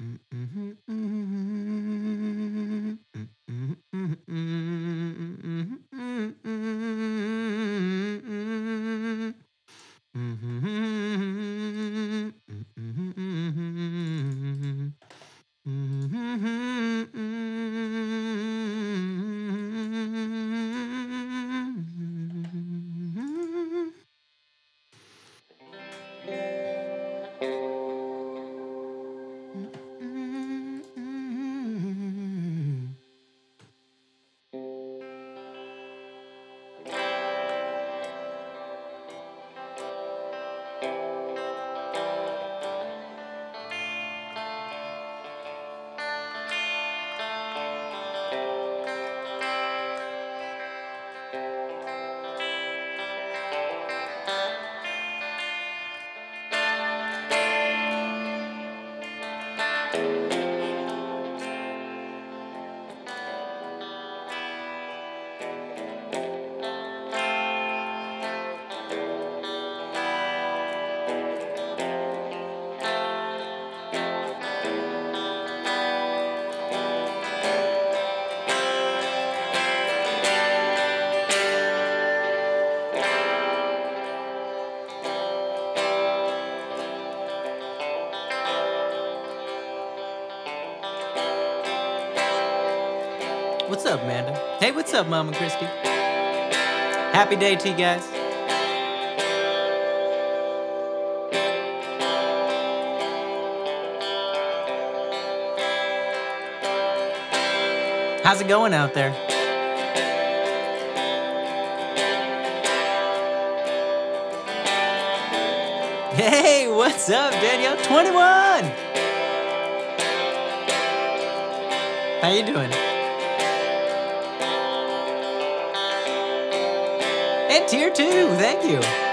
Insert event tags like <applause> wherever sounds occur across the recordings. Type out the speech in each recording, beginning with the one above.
What's Hey, what's up, Mama Christy? Happy day to you guys. How's it going out there? Hey, what's up, Danielle? 21! How you doing? Tier two, thank you.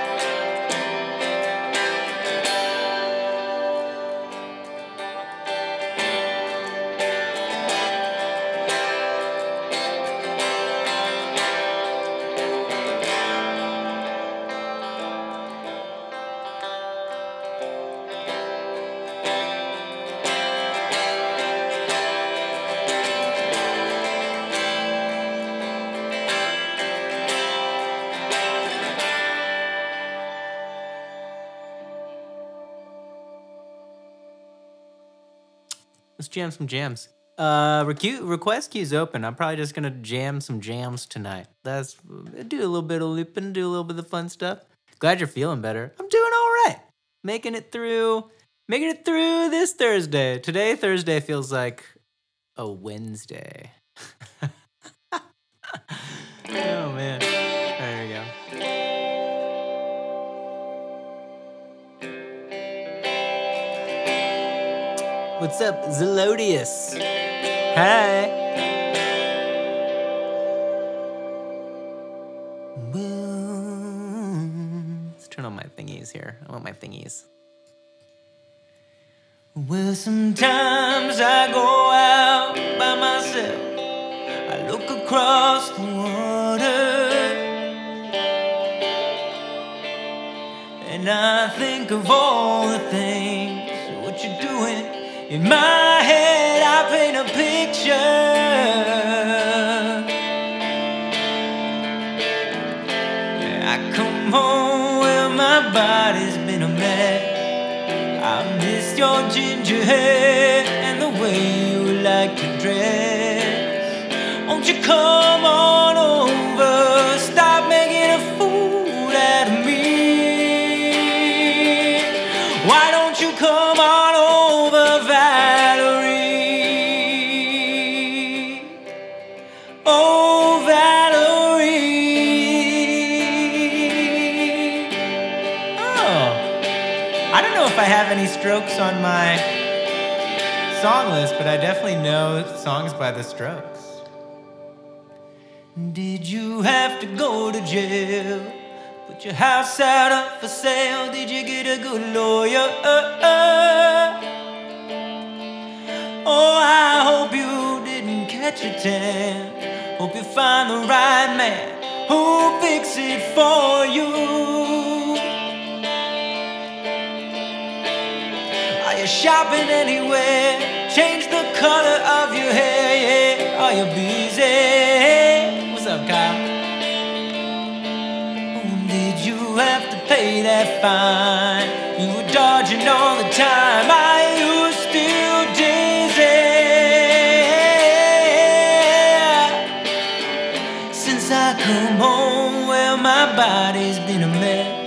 Jam some jams. Uh, recu- request queue's open. I'm probably just gonna jam some jams tonight. That's do a little bit of looping, do a little bit of fun stuff. Glad you're feeling better. I'm doing all right. Making it through, making it through this Thursday. Today, Thursday feels like a Wednesday. What's up, Zelodius? Hi. Let's turn on my thingies here. I want my thingies. Well, sometimes I go out by myself. I look across the water. And I think of all the things. In my head, I paint a picture. Yeah, I come home where my body's been a mess. I miss your ginger hair and the way you like to dress. Won't you come on strokes on my song list, but I definitely know songs by the strokes. Did you have to go to jail? Put your house out up for sale? Did you get a good lawyer? Oh, I hope you didn't catch a tan. Hope you find the right man who'll fix it for you. Are anywhere. Change the color of your hair, yeah. Are you busy? What's up, Kyle? Did you have to pay that fine? You were dodging all the time. Are you still dizzy? Since I come home, well, my body's been a mess.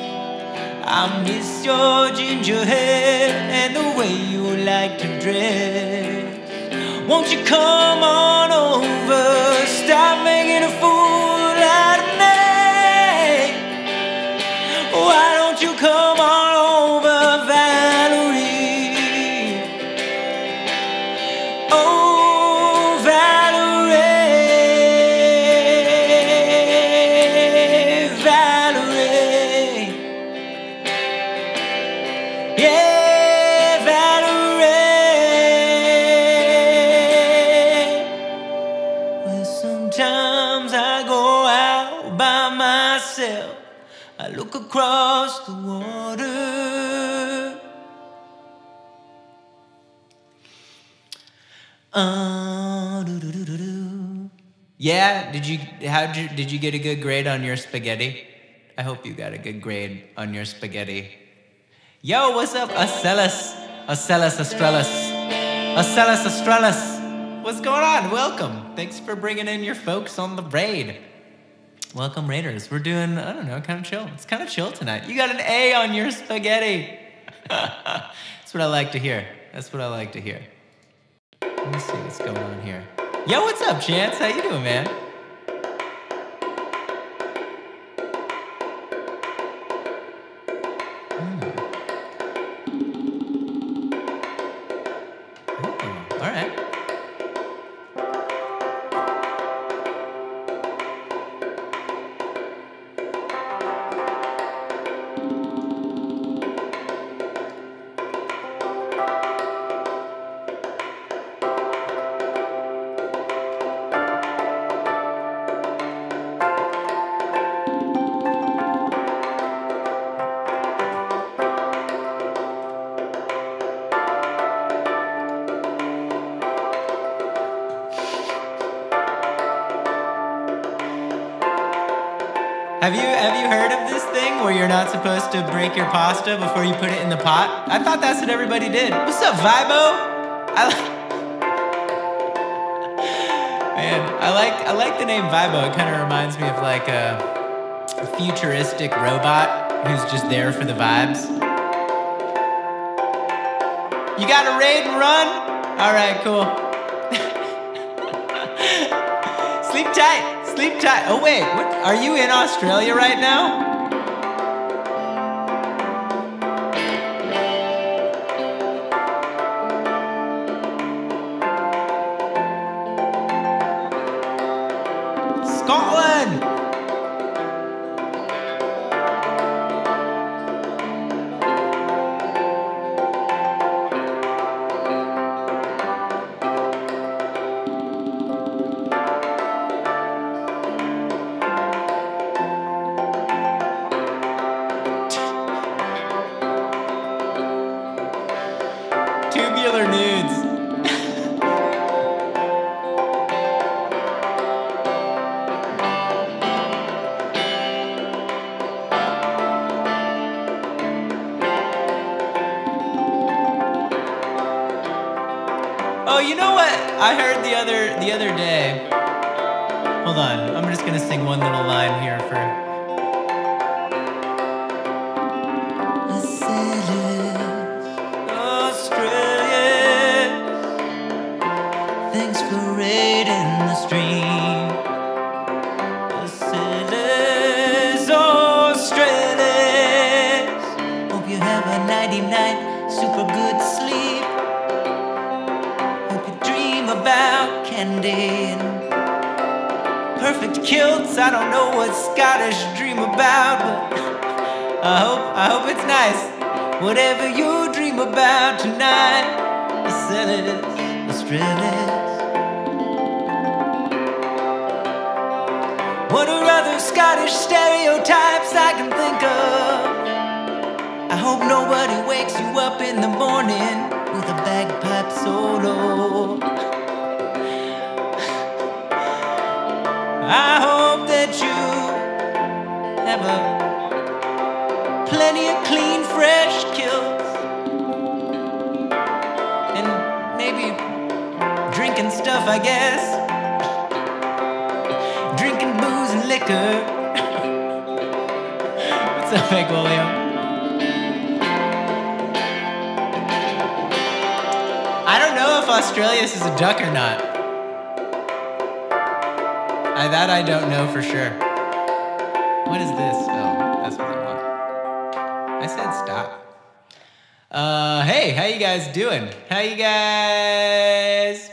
I miss your ginger hair like dress. Won't you come on over? Stop making a fool Yeah, did you how did you, did you get a good grade on your spaghetti? I hope you got a good grade on your spaghetti. Yo, what's up, Acellus? Acellus Astrellus. Acellus Astrellus. What's going on? Welcome. Thanks for bringing in your folks on the raid. Welcome, Raiders. We're doing, I don't know, kind of chill. It's kind of chill tonight. You got an A on your spaghetti. <laughs> That's what I like to hear. That's what I like to hear. Let me see what's going on here. Yo, what's up, Chance? How you doing, man? Break your pasta before you put it in the pot? I thought that's what everybody did. What's up, Vibo? I like Man, I like I like the name Vibo. It kind of reminds me of like a, a futuristic robot who's just there for the vibes. You got a raid and run? All right, cool. <laughs> Sleep tight. Sleep tight. Oh wait, what? Are you in Australia right now? Duck or not. I, that I don't know for sure. What is this? Oh, that's what I want. I said stop. Uh, hey, how you guys doing? How you guys?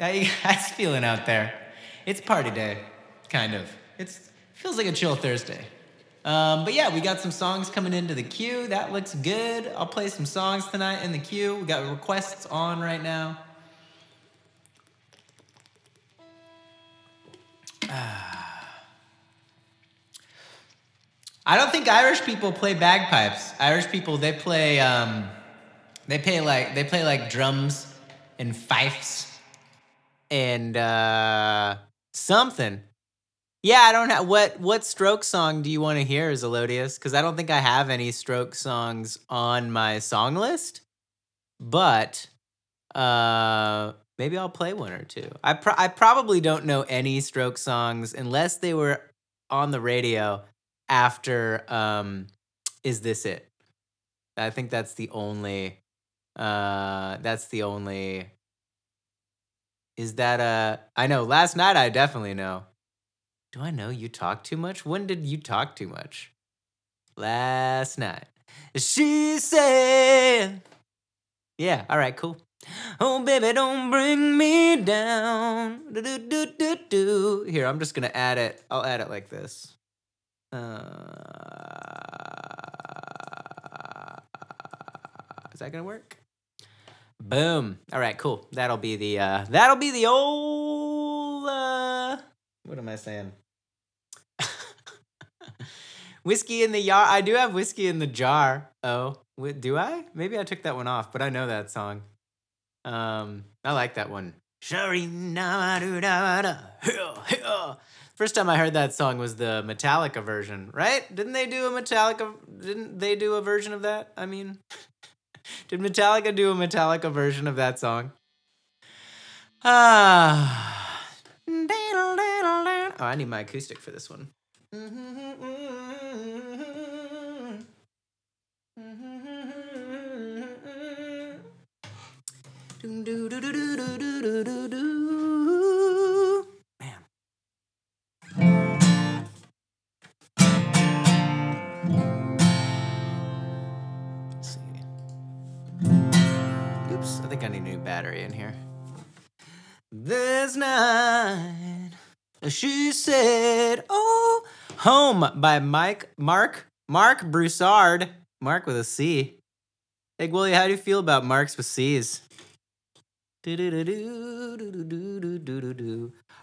How you <laughs> guys feeling out there? It's party day, kind of. It's feels like a chill Thursday. Um, but yeah, we got some songs coming into the queue. That looks good. I'll play some songs tonight in the queue. We got requests on right now. <sighs> I don't think Irish people play bagpipes. Irish people they play um, they play like they play like drums and fifes and uh, something. Yeah, I don't have what what stroke song do you want to hear, Zelodius? Because I don't think I have any stroke songs on my song list. But uh maybe I'll play one or two. I pro- I probably don't know any stroke songs unless they were on the radio after um is this it? I think that's the only uh that's the only is that a I know last night I definitely know. Do I know you talk too much? When did you talk too much? Last night. She said Yeah, all right, cool. Oh, baby, don't bring me down. Do, do, do, do, do. Here, I'm just gonna add it. I'll add it like this. Uh, is that gonna work? Boom. All right, cool. That'll be the uh that'll be the old uh what am I saying? <laughs> whiskey in the yard. I do have whiskey in the jar. Oh, do I? Maybe I took that one off, but I know that song. Um, I like that one. First time I heard that song was the Metallica version, right? Didn't they do a Metallica? Didn't they do a version of that? I mean, <laughs> did Metallica do a Metallica version of that song? Ah. <sighs> Oh, I need my acoustic for this one. Man. Let's see. Oops, I think I need a new battery in here. This night, she said, "Oh, home" by Mike Mark Mark Broussard. Mark with a C. Hey, Willie, how do you feel about Marks with C's? Oh,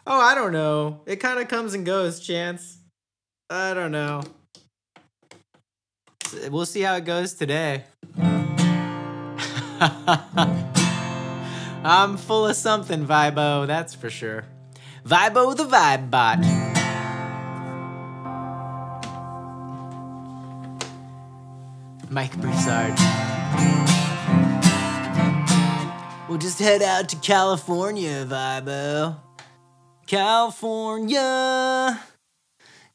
I don't know. It kind of comes and goes, Chance. I don't know. We'll see how it goes today. <laughs> I'm full of something, Vibo, that's for sure. Vibo the Vibe Bot. Mike Broussard. We'll just head out to California, Vibo. California.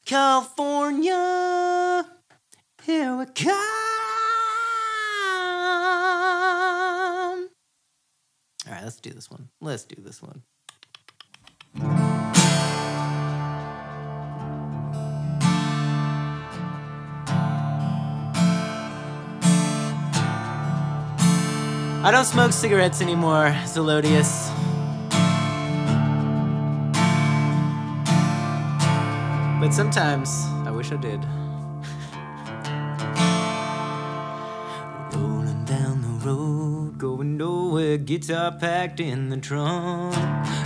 California. Here we come. All right, let's do this one. Let's do this one. I don't smoke cigarettes anymore, Zelodius. But sometimes I wish I did. Rolling down the road, going nowhere, guitar packed in the trunk.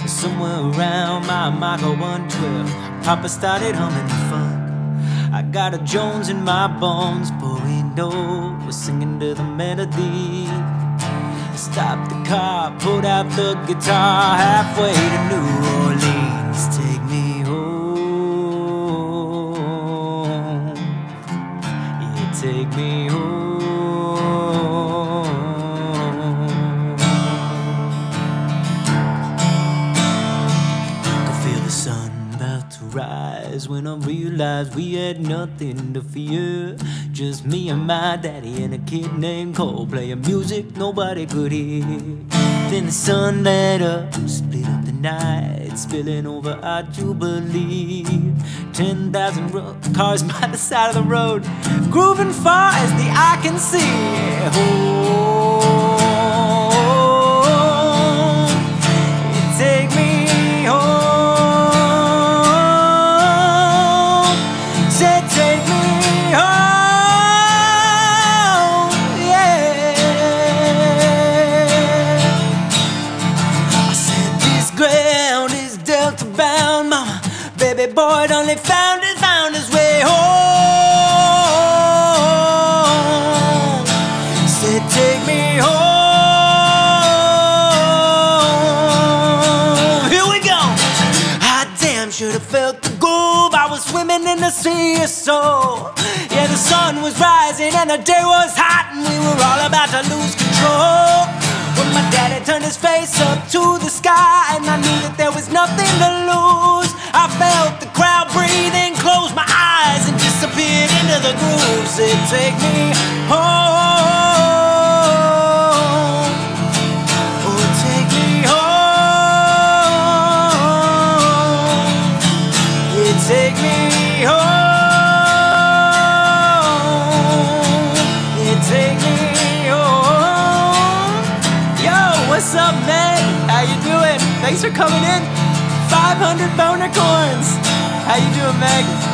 Somewhere around my Mako 112, Papa started humming funk. I got a Jones in my bones, but we know we're singing to the melody. Stop the car, put out the guitar halfway to New Orleans. Take me home. You take me home. I can feel the sun about to rise when I realized we had nothing to fear. Just me and my daddy and a kid named Cole playing music nobody could hear. Then the sun lit up, split up the night, spilling over do believe. Ten thousand cars <laughs> by the side of the road, grooving far as the eye can see. Oh, in the soul. Yeah, the sun was rising and the day was hot, and we were all about to lose control. When my daddy turned his face up to the sky, and I knew that there was nothing to lose. I felt the crowd breathing, closed my eyes, and disappeared into the groove. Said, Take me home. Thanks coming in. 500 boner corns. How you doing, Meg?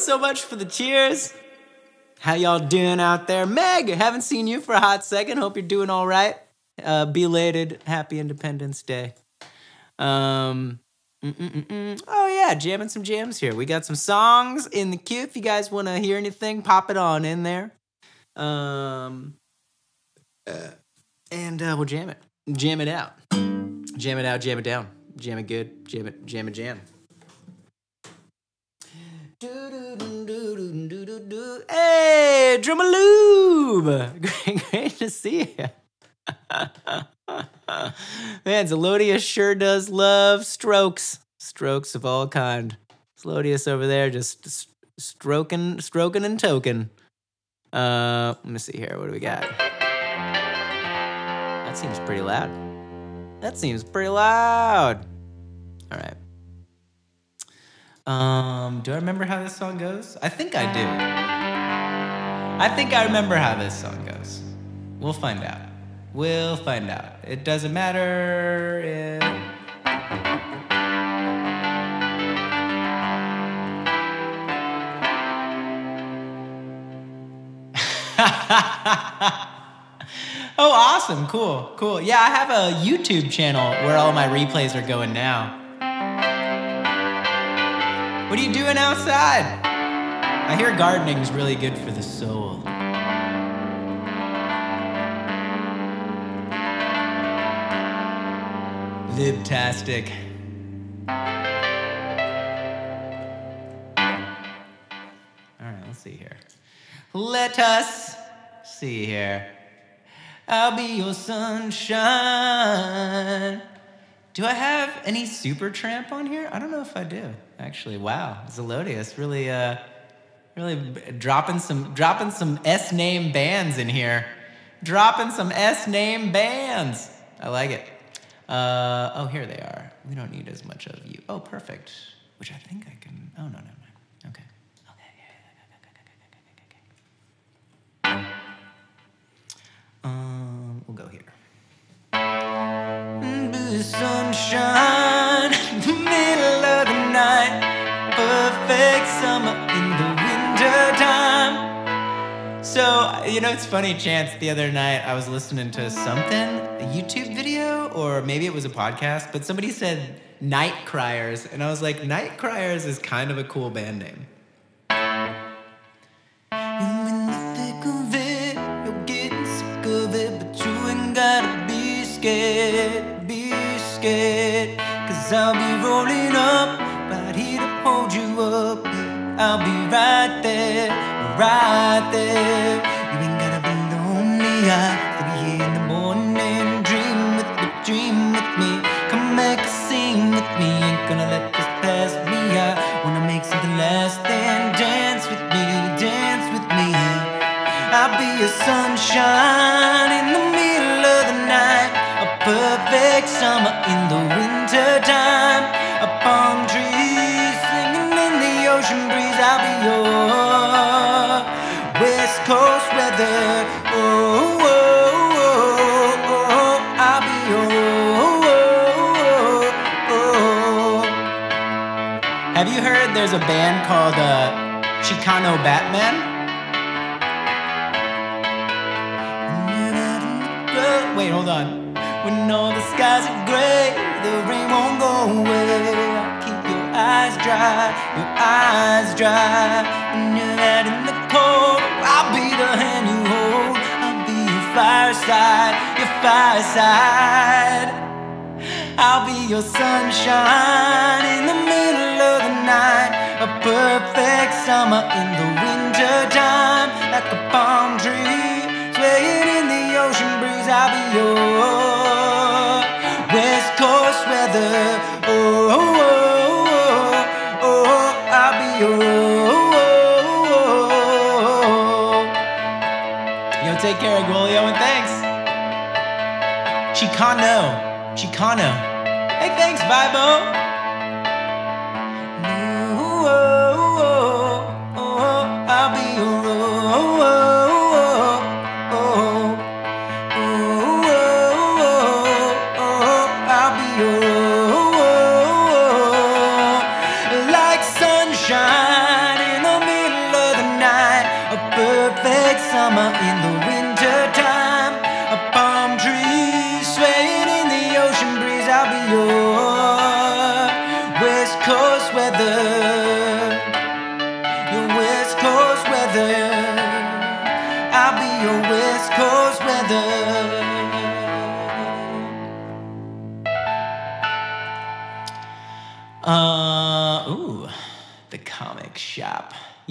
So much for the cheers. How y'all doing out there? Meg, haven't seen you for a hot second. Hope you're doing all right. Uh, belated Happy Independence Day. Um, oh yeah, jamming some jams here. We got some songs in the queue. If you guys want to hear anything, pop it on in there. Um, uh, and uh, we'll jam it, jam it out, jam it out, jam it down, jam it good, jam it, jam it, jam. Hey, Drumaloob! <laughs> Great, great to see you. <laughs> Man, Zelodius sure does love strokes. Strokes of all kind. Zelodius over there just stroking, stroking and token. Uh, let me see here. What do we got? That seems pretty loud. That seems pretty loud. All right. Um, do I remember how this song goes? I think I do. I think I remember how this song goes. We'll find out. We'll find out. It doesn't matter if. <laughs> oh, awesome. Cool. Cool. Yeah, I have a YouTube channel where all my replays are going now. What are you doing outside? I hear gardening is really good for the soul. Libtastic. All right, let's see here. Let us see here. I'll be your sunshine. Do I have any Supertramp on here? I don't know if I do. Actually, wow, Zelodius really, uh, really dropping some, dropping some S name bands in here. Dropping some S name bands. I like it. Uh, oh, here they are. We don't need as much of you. Oh, perfect. Which I think I can. Oh no, never mind. Okay. Okay. Yeah, yeah, yeah, okay, night, perfect summer in the wintertime. So, you know, it's funny, Chance, the other night I was listening to something, a YouTube video, or maybe it was a podcast, but somebody said Night Criers, and I was like, Night Criers is kind of a cool band name. I'll be up. I'll be right there, right there. You ain't gotta be lonely, I'll be here in the morning. Dream with me, dream with me. Come make a scene with me. Ain't gonna let this pass me. I wanna make something last, then dance with me, dance with me. I'll be a sunshine in the middle of the night, a perfect summer in the winter time, a palm tree there's a band called uh, Chicano Batman? Wait, hold on. When all the skies are gray, the rain won't go away. Keep your eyes dry, your eyes dry. When you're out in the cold, I'll be the hand you hold. I'll be your fireside, your fireside. I'll be your sunshine in the A perfect summer in the winter time. Like a palm tree swaying in the ocean breeze. I'll be your West Coast weather. Oh, oh, oh, oh, oh, I'll be your. Yo, take care, Aguilio, and thanks. Chicano. Chicano. Hey, thanks, Vibo.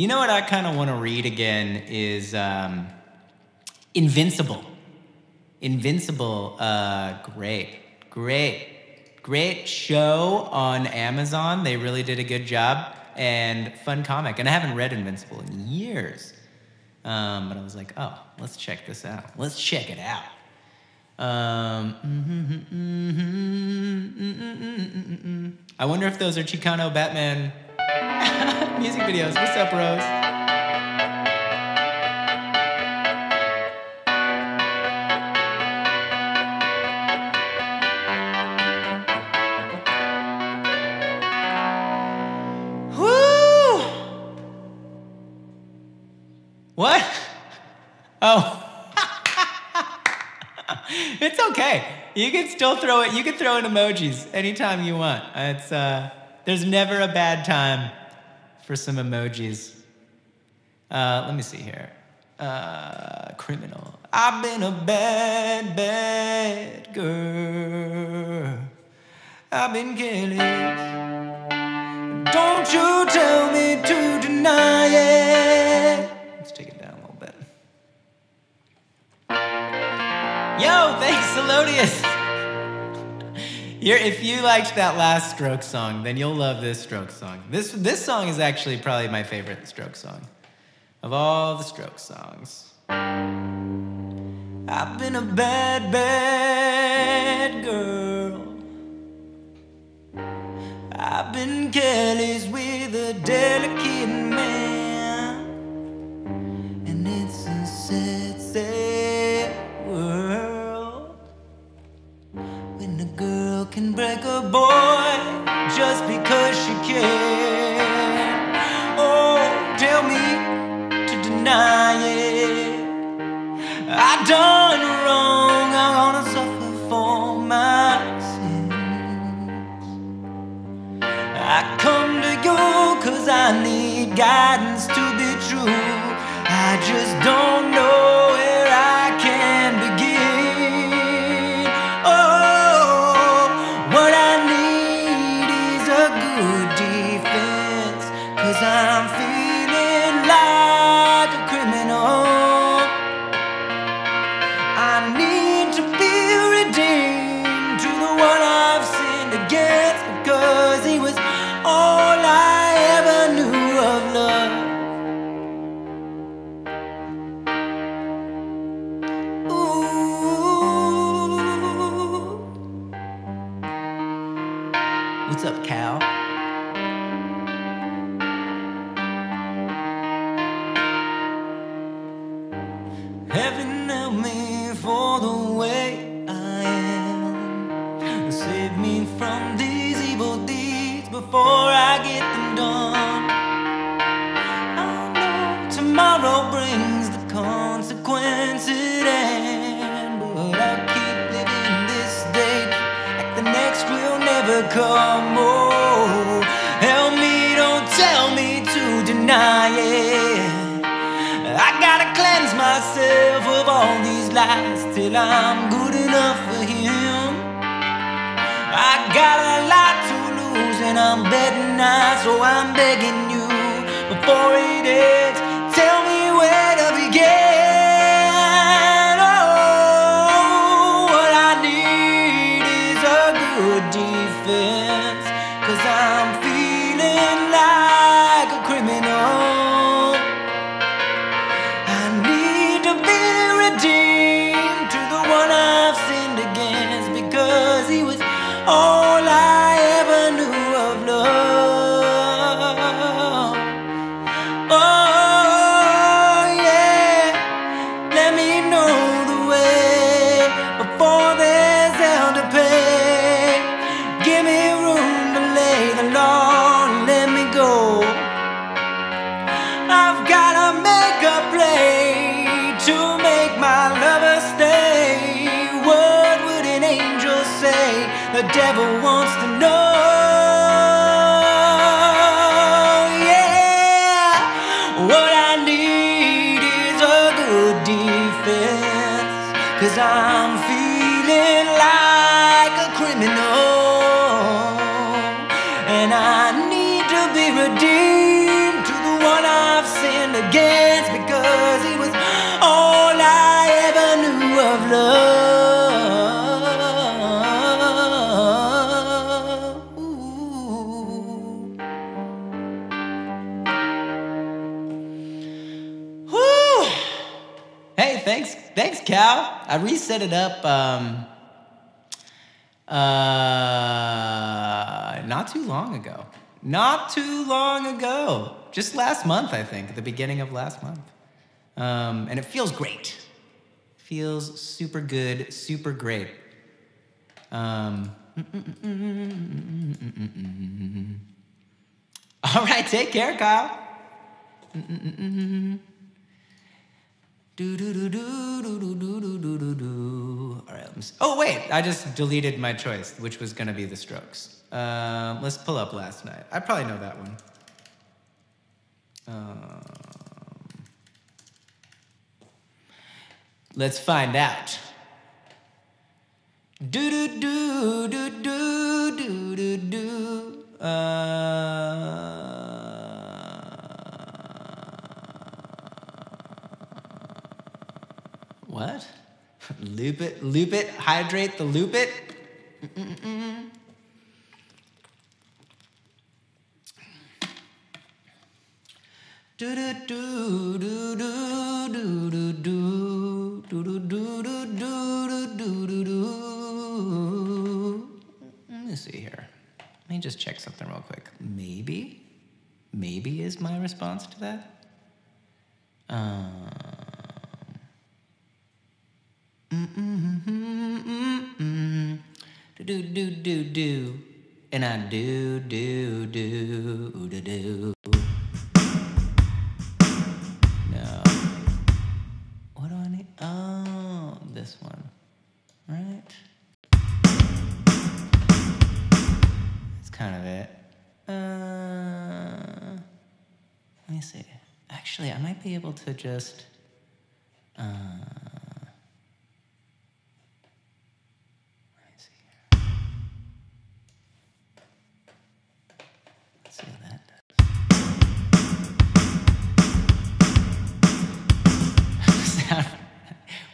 Know what I kind of want to read again is um, Invincible. Invincible, uh, great, great, great show on Amazon. They really did a good job and fun comic. And I haven't read Invincible in years. Um, but I was like, oh, let's check this out. Let's check it out. I wonder if those are Chicano Batman <laughs> music videos. What's up, Rose? What? <laughs> Oh. <laughs> it's okay. You can still throw it. You can throw in emojis anytime you want. It's uh, there's never a bad time for some emojis. Uh, let me see here. Uh, criminal. I've been a bad, bad girl. I've been careless. Don't you tell me to deny it. Let's take it down a little bit. Yo, thanks, Elodius. You're, if you liked that last Stroke song, then you'll love this Stroke song. This this song is actually probably my favorite Stroke song of all the Stroke songs. I've been a bad, bad girl. I've been careless with a delicate can break a boy just because she can. Oh, tell me to deny it. I've done wrong, I'm gonna suffer for my sins. I come to you cause I need guidance to be true. I just don't know till I'm good enough for him. I got a lot to lose and I'm betting not, so I'm begging you before it ends. Tell me where to begin. Oh, what I need is a good defense, cause I'm I reset it up. Um, uh, not too long ago. Not too long ago. Just last month, I think, the beginning of last month. Um, and it feels great. Feels super good, super great. Um, <laughs> all right, take care, Kyle. Do do do do do do do do do do do. All right. Oh wait, I just deleted my choice, which was gonna be the Strokes. Um, let's pull up last night. I probably know that one. Um, let's find out. Do do do do do do do do. Uh, what? Loop it, loop it, hydrate the loop it. Do do do do do do do do do do do do do do do do. Let me see here. Let me just check something real quick. Maybe, maybe is my response to that. Um. Do do do do do, and I do do do do do. No. What do I need? Oh. this one, right? That's kind of it. Uh, let me see. Actually, I might be able to just. Uh,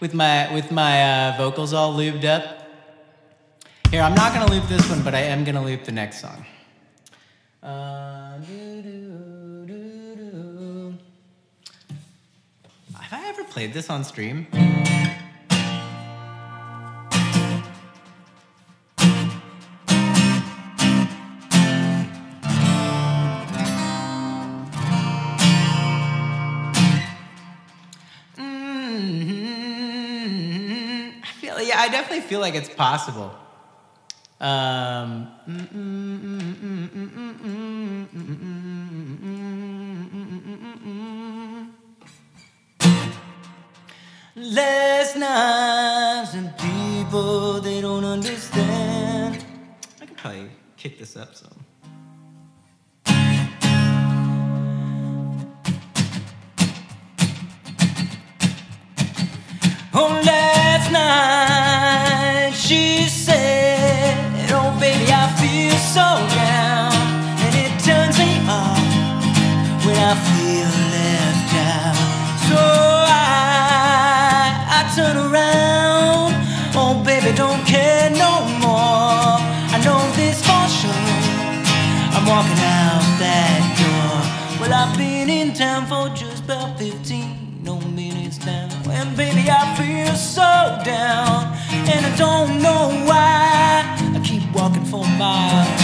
with my with my uh, vocals all lubed up. Here, I'm not gonna loop this one, but I am gonna loop the next song. Uh. Have I ever played this on stream? Definitely feel like it's possible. Um, Last nights and people they don't understand. I could probably kick this up some. Oh, last night she said, Oh, baby, I feel so down. And it turns me on when I feel left out. So I, I turn around. Oh, baby, don't care no more. I know this for sure. I'm walking out that door. Well, I've been in town for just about 15 no minutes now. And baby, I feel so down. And I don't know why. I keep walking for miles.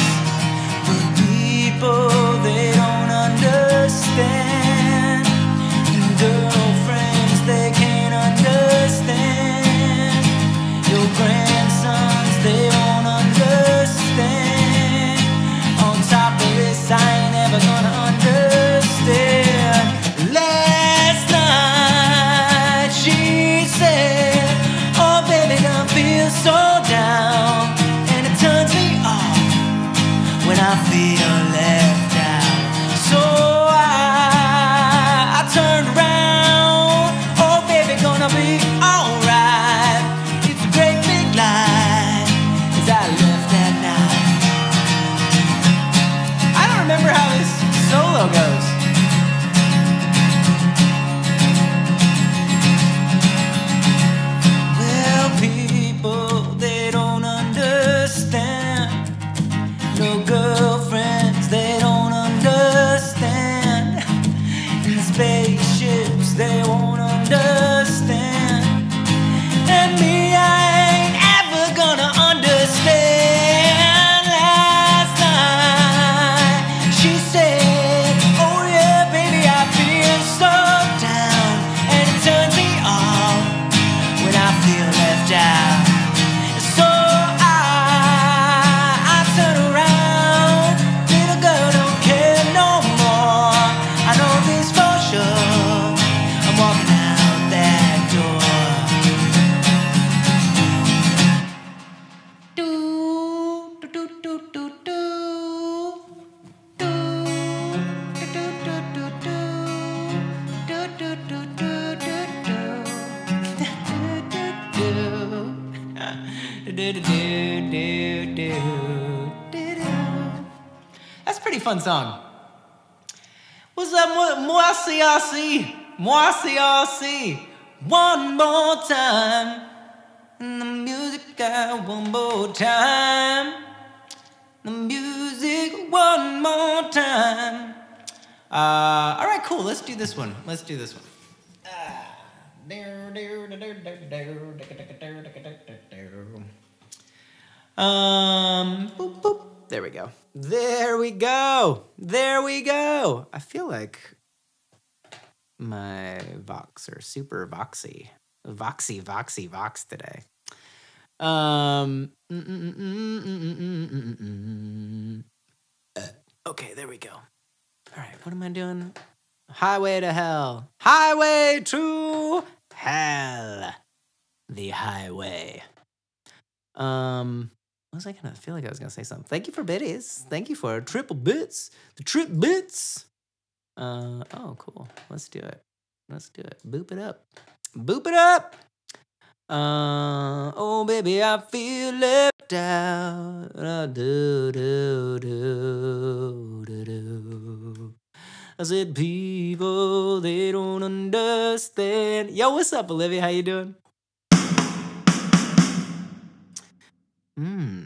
Um, boop, boop. There we go. There we go. There we go. I feel like my Vox are super Voxy. Voxy, Voxy, Vox today. Um, uh, okay, there we go. All right, what am I doing? Highway to hell. Highway to hell. The highway. Um, was I gonna I feel like I was gonna say something? Thank you for biddies. Thank you for triple bits. The trip bits. Uh oh, cool. Let's do it. Let's do it. Boop it up. Boop it up. Uh oh baby, I feel left out. Uh, do do do do do. I said people they don't understand. Yo, what's up, Olivia? How you doing? Hmm.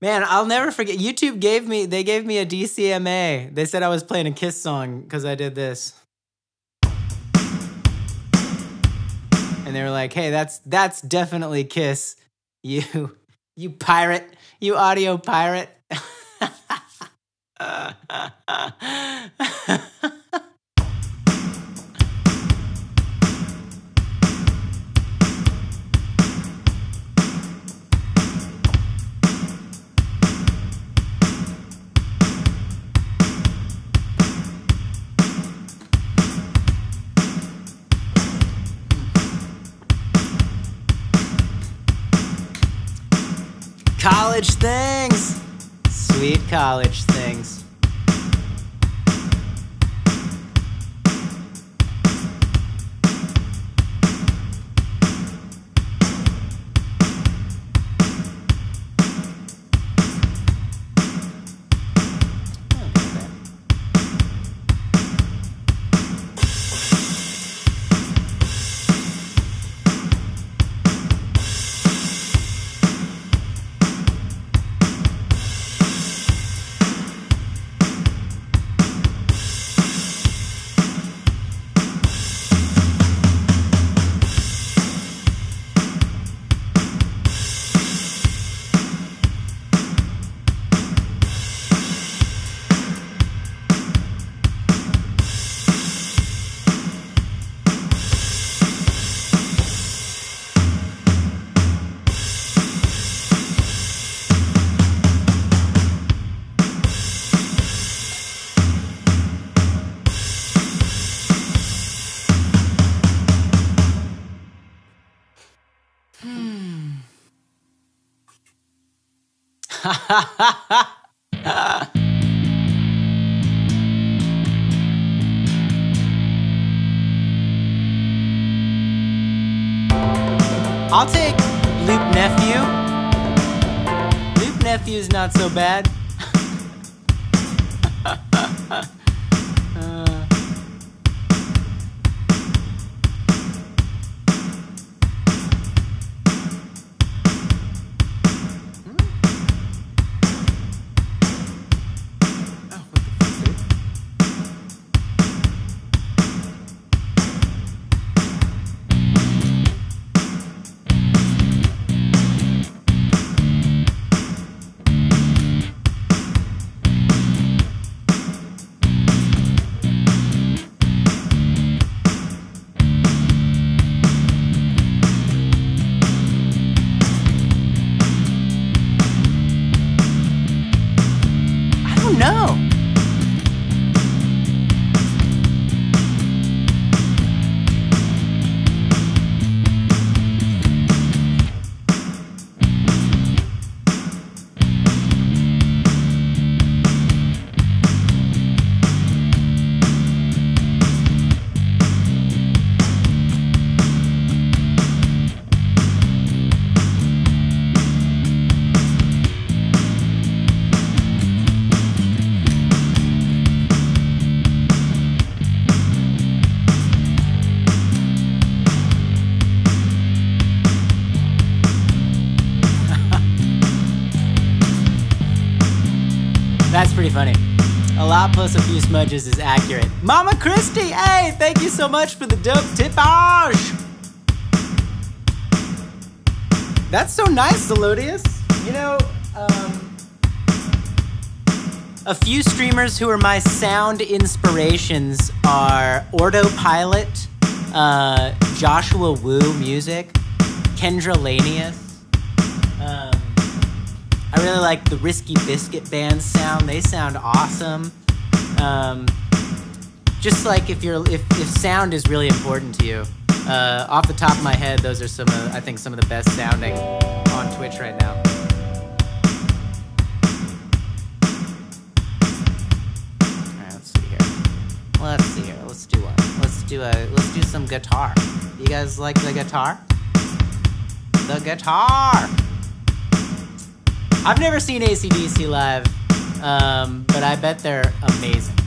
Man, I'll never forget. YouTube gave me they gave me a DCMA. They said I was playing a Kiss song because I did this. And they were like, "Hey, that's that's definitely Kiss. <laughs> You you pirate, you audio pirate." <laughs> <laughs> college things. Sweet college things. I'll take Loop Nephew. Loop Nephew's not so bad. <laughs> funny. A lot plus a few smudges is accurate. Mama Christie, hey, thank you so much for the dope tipage. That's so nice, Zelodius. You know, um, a few streamers who are my sound inspirations are Ordo Pilot, uh, Joshua Wu Music, Kendra Lanius. I really like the Risky Biscuit Band sound. They sound awesome. Um, just like if you're if, if sound is really important to you. Uh, off the top of my head, those are some of I think some of the best sounding on Twitch right now. Let's see here. Let's see here. Let's do one. Let's do a let's do some guitar. You guys like the guitar? The guitar! I've never seen AC/DC live, um, but I bet they're amazing.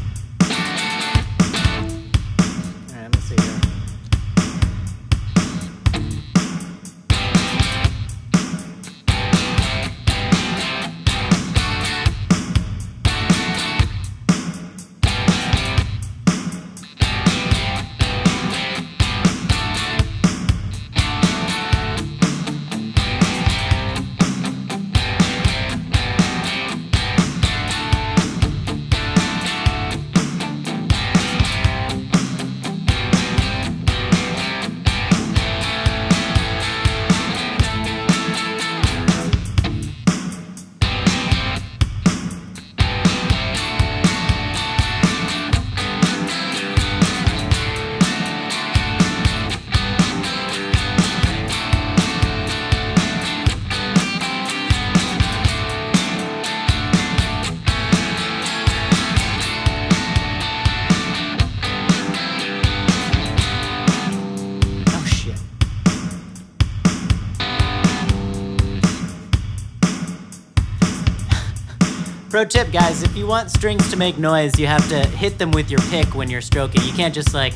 Pro tip, guys, if you want strings to make noise, you have to hit them with your pick when you're stroking. You can't just like,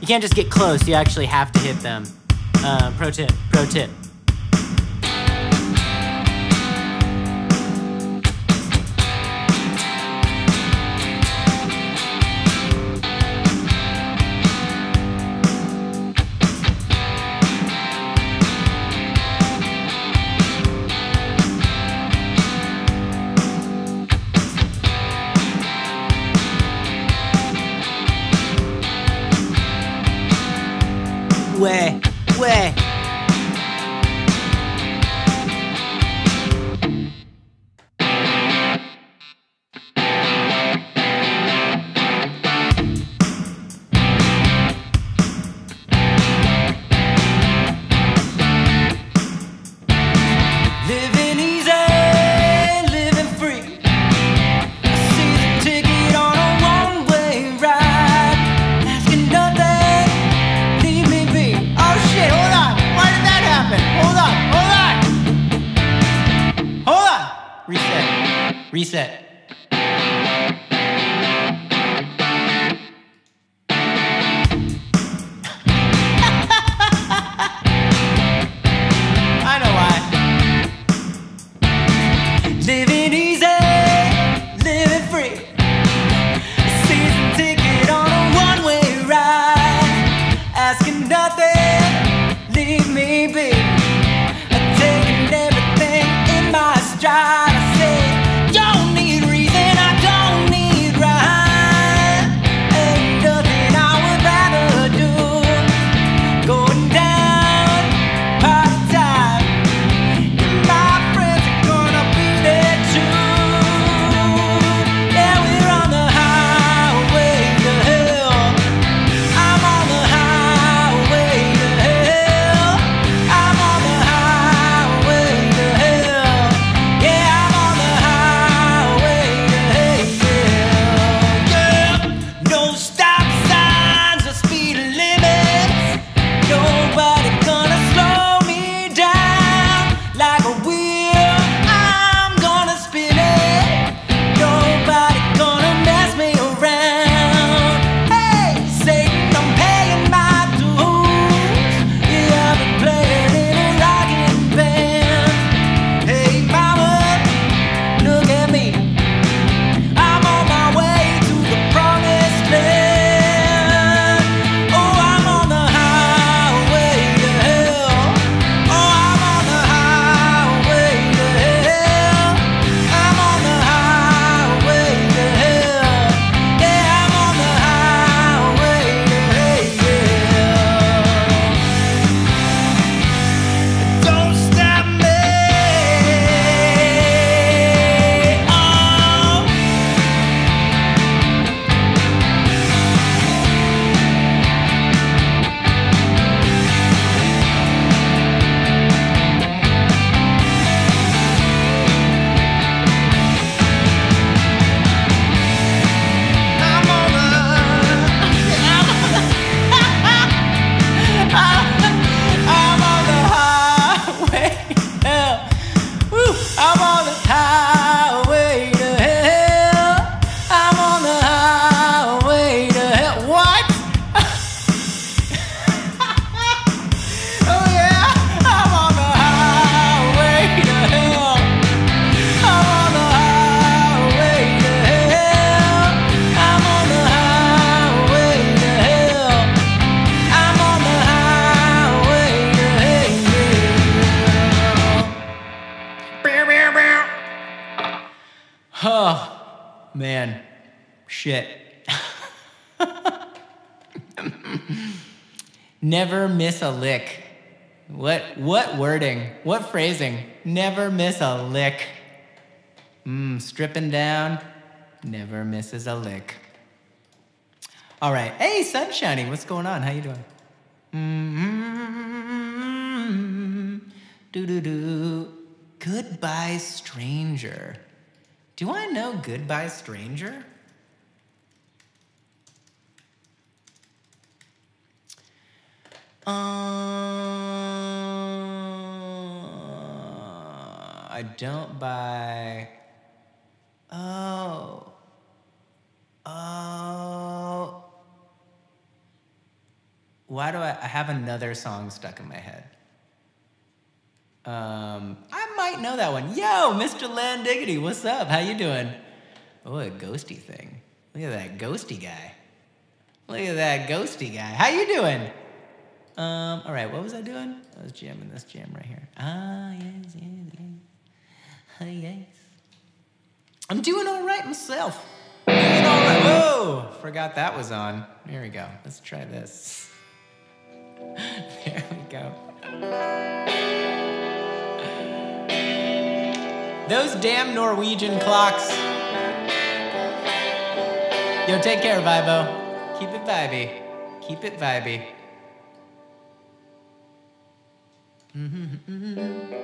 you can't just get close, you actually have to hit them. Uh, pro tip, pro tip. Way, Never miss a lick. What what wording? What phrasing? Never miss a lick. Mmm, stripping down, never misses a lick. All right. Hey, Sunshiny, what's going on? How you doing? Mm-hmm. Do do do. Goodbye, stranger. Do I know Goodbye, stranger? Uh, I don't buy. Oh. Oh. Why do I, I have another song stuck in my head? Um, I might know that one. Yo, Mr. Land Diggity, what's up? How you doing? Oh, a ghosty thing. Look at that ghosty guy. Look at that ghosty guy. How you doing? Um, all right, what was I doing? I was jamming this jam right here. Ah, yes, yes, yes. Ah, yes. I'm doing all right myself. Doing all right. Whoa, forgot that was on. Here we go. Let's try this. <laughs> there we go. Those damn Norwegian clocks. Yo, take care, Vibo. Keep it vibey. Keep it vibey. Mm-hmm.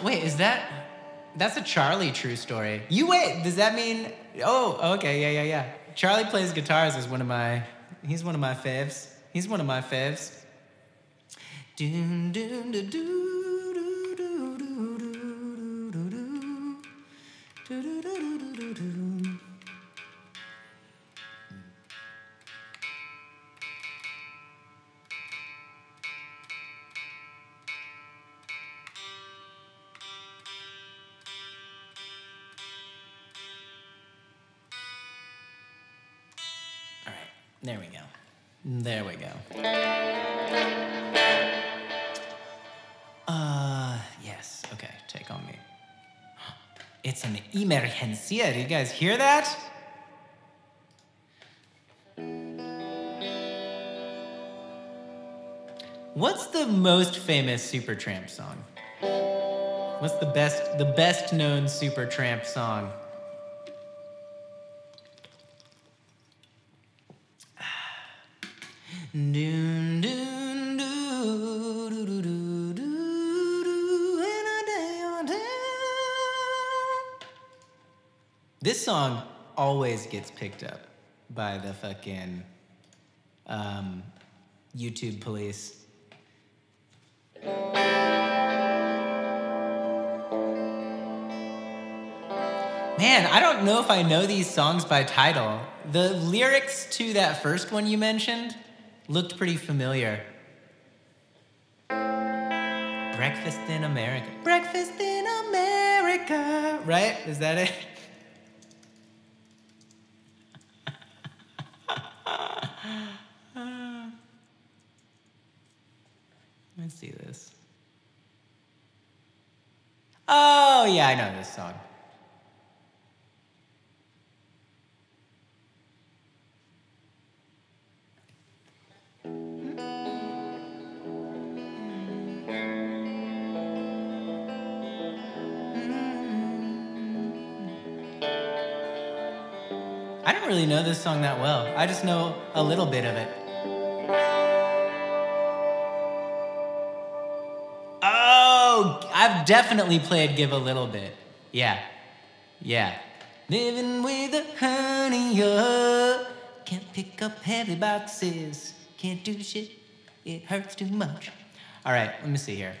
<gasps> Wait, is that that's a Charlie true story? You wait, does that mean Oh, okay, yeah, yeah, yeah. Charlie plays guitars is one of my he's one of my faves. He's one of my faves. Doon, doon, doo, doo, There we go. Uh, yes. Okay, take on me. It's an emergencia. Do you guys hear that? What's the most famous Supertramp song? What's the best the best known Supertramp song? Doon, doon, doo, doo, doo, doo, doo, a day. This song always gets picked up by the fucking um, YouTube police. Man, I don't know if I know these songs by title. The lyrics to that first one you mentioned looked pretty familiar. Breakfast in America. Breakfast in America. Right? Is that it? <laughs> Let me see this. Oh, yeah, I know this song. I don't really know this song that well. I just know a little bit of it. Oh, I've definitely played Give a Little Bit. Yeah. Yeah. Living with a honey, uh, can't pick up heavy boxes, can't do shit, it hurts too much. All right, let me see here.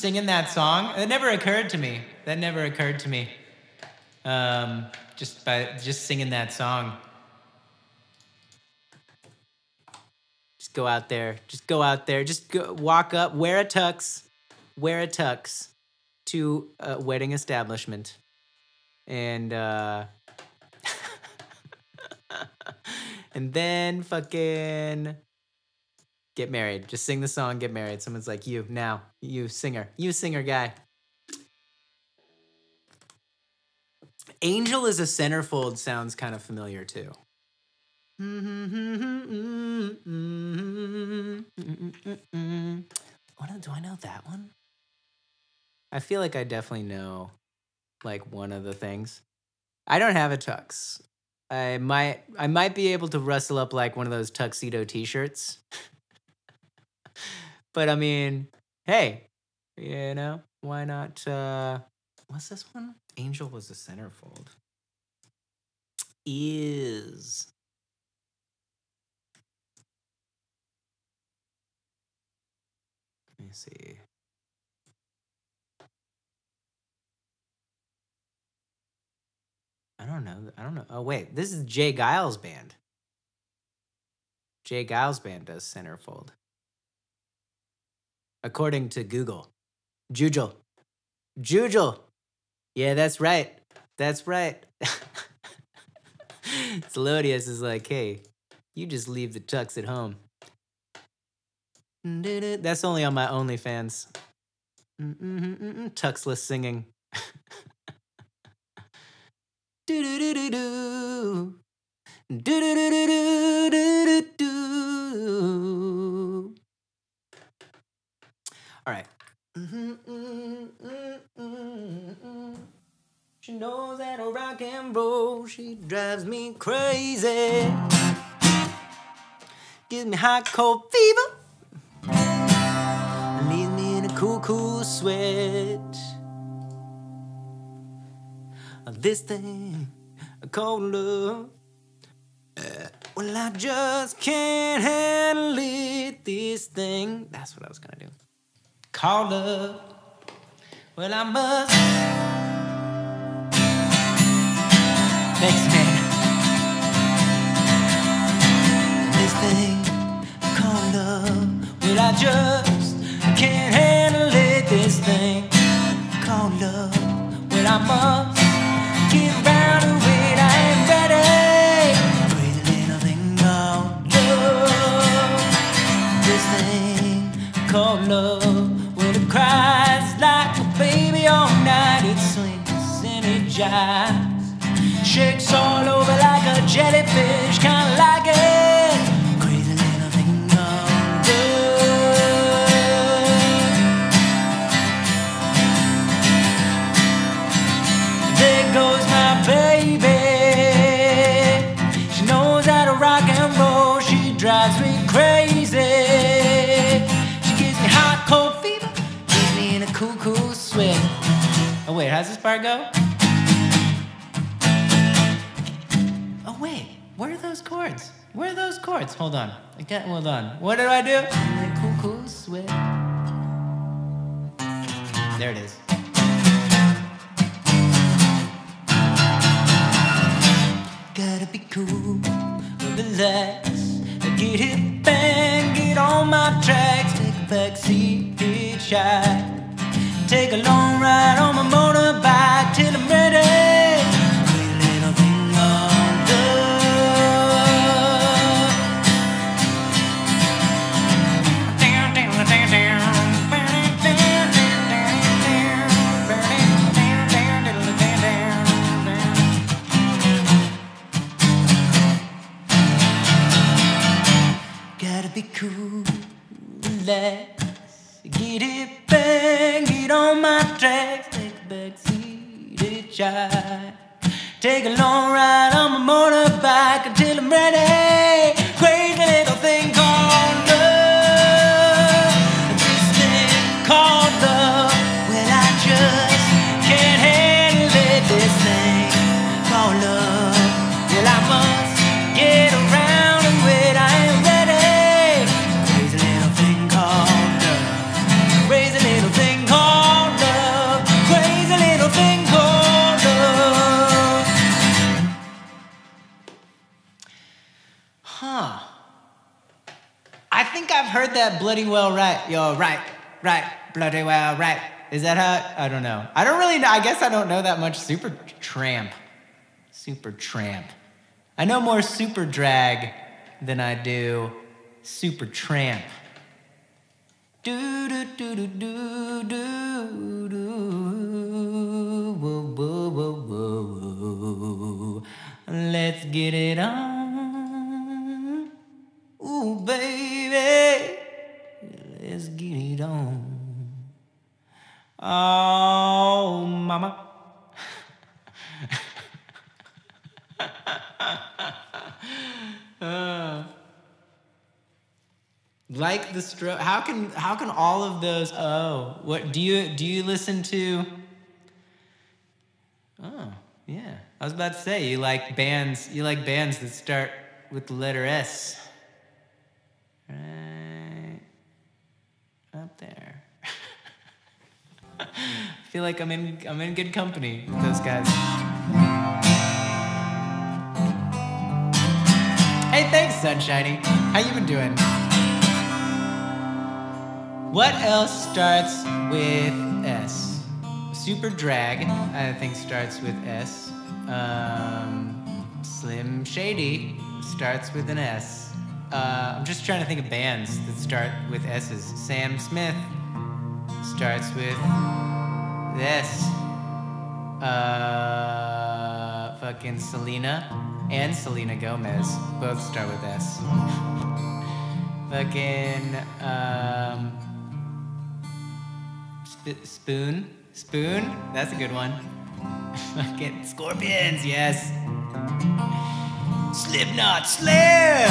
Singing that song that never occurred to me. That never occurred to me. Um, just by just singing that song. Just go out there. Just go out there. Just go, walk up. Wear a tux. Wear a tux to a wedding establishment. And uh <laughs> and then fucking get married. Just sing the song, get married. Someone's like, you, now, you, singer, you, singer guy. Angel is a centerfold sounds kind of familiar too. What, do I know that one? I feel like I definitely know like one of the things. I don't have a tux. I might I might be able to rustle up like one of those tuxedo t-shirts. <laughs> but I mean, hey, you know, why not uh what's this one? Angel was a centerfold. Is Let me see. I don't know. I don't know. Oh wait, this is J. Geils band. J. Geils band does centerfold. According to Google. Jujel. Jujel. Yeah, that's right. That's right. <laughs> Zelodius is like, hey, you just leave the tux at home. <laughs> That's only on my OnlyFans. <laughs> Tuxless singing. Do-do-do-do-do. Do-do-do-do-do-do-do. All right. Mm-hmm, mm-hmm, mm-hmm, she knows that a rock and roll, she drives me crazy. Gives me hot cold fever. Leaves me in a cool, cool sweat. This thing called love. Uh, Well, I just can't handle it. This thing. That's what I was gonna do. Call love. Well, I must. Thanks, man. This thing called love. Well, I just can't handle it. This thing called love. Well, I must get around to it. I ain't ready. Little thing called love. This thing called love. And. Shakes all over like a jellyfish, kinda like it. Crazy little thing love. There goes my baby. She knows how to rock and roll. She drives me crazy. She gives me hot cold fever, keeps me in a cool, cool sweat. Oh wait, how's this part go? Wait, where are those chords? Where are those chords? Hold on. I can't hold on. What do I do? Cool, cool sweat. There it is. Gotta be cool, relax, get hit, bang, get on my tracks, take a backseat, hitchhike, take a long ride on my motorbike till I'm ready. Be cool, get it bang, get on my tracks, take a backseat, hitchhike, take a long ride on my motorbike until I'm ready. Heard that bloody well right. Yo, right, right, bloody well right. Is that how? I don't know. I don't really know. I guess I don't know that much Super Tramp. Supertramp. I know more Superdrag than I do Supertramp. Do do do do do do do. Whoa, whoa, whoa, whoa. Let's get it on. Ooh, baby. Let's get it on. Oh, mama. Uh, <laughs> like the stroke how can how can all of those oh what do you do you listen to oh yeah i was about to say you like bands you like bands that start with the letter s right up there i feel like i'm in i'm in good company with those guys hey thanks sunshiny how you been doing what else starts with S? Superdrag, I think, starts with S. Um, Slim Shady starts with an S. Uh, I'm just trying to think of bands that start with S's. Sam Smith starts with S. Uh, fucking Selena and Selena Gomez both start with S. Fucking um, Sp- spoon, spoon. That's a good one. <laughs> Fucking scorpions, yes. Slipknot, Slayer.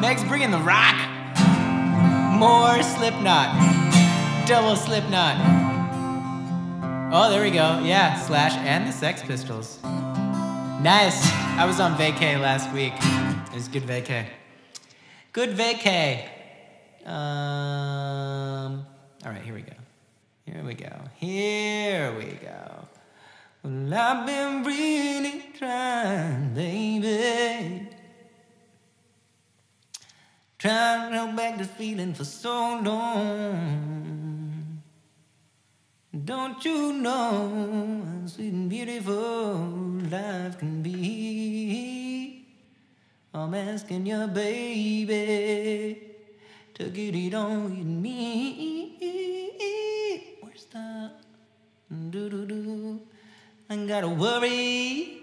Meg's bringing the rock. More Slipknot. Double Slipknot. Oh, there we go. Yeah, Slash and the Sex Pistols. Nice. <laughs> I was on vacay last week. It was good vacay. Good vacay. Um. All right, here we go. Here we go. Here we go. Well, I've been really trying, baby. Trying to hold back the feeling for so long. Don't you know how sweet and beautiful life can be? I'm asking you, baby, to get it on with me. Where's the do do do? I ain't gotta worry.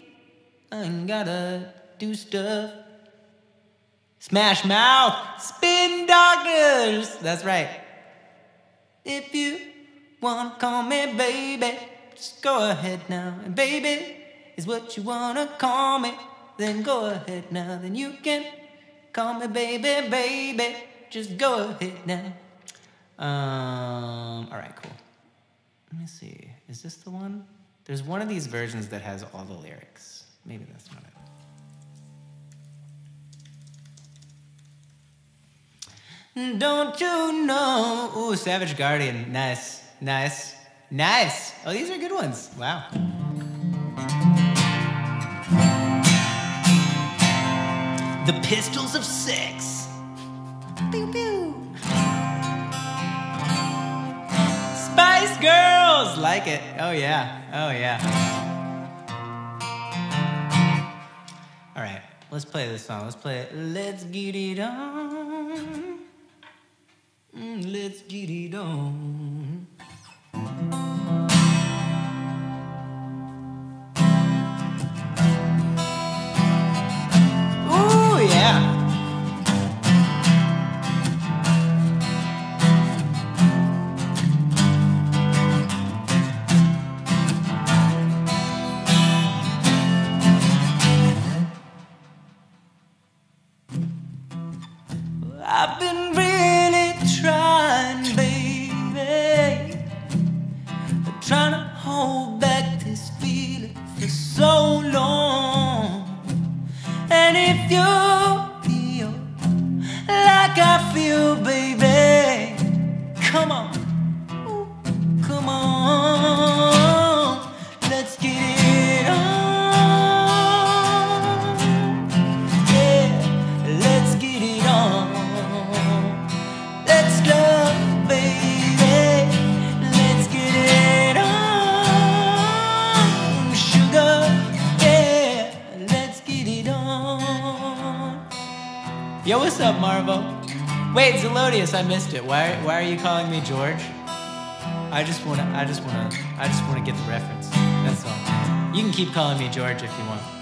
I ain't gotta do stuff. Smash Mouth, Spin Doctors. That's right. If you wanna call me baby, just go ahead now. And baby is what you wanna call me. Then go ahead now. Then you can call me baby, baby. Just go ahead now. Um. All right. Cool. Let me see. Is this the one? There's one of these versions that has all the lyrics. Maybe that's not it. Don't you know? Ooh, Savage Garden. Nice. Nice. Nice. Oh, these are good ones. Wow. The Pistols of Sex. Pew pew. Spice Girls. Like it. Oh, yeah. Oh, yeah. All right. Let's play this song. Let's play it. Let's get it on. Mm, let's get it on. Ooh, yeah. Why, why are you calling me George? I just wanna, I just wanna, I just wanna get the reference. That's all. You can keep calling me George if you want.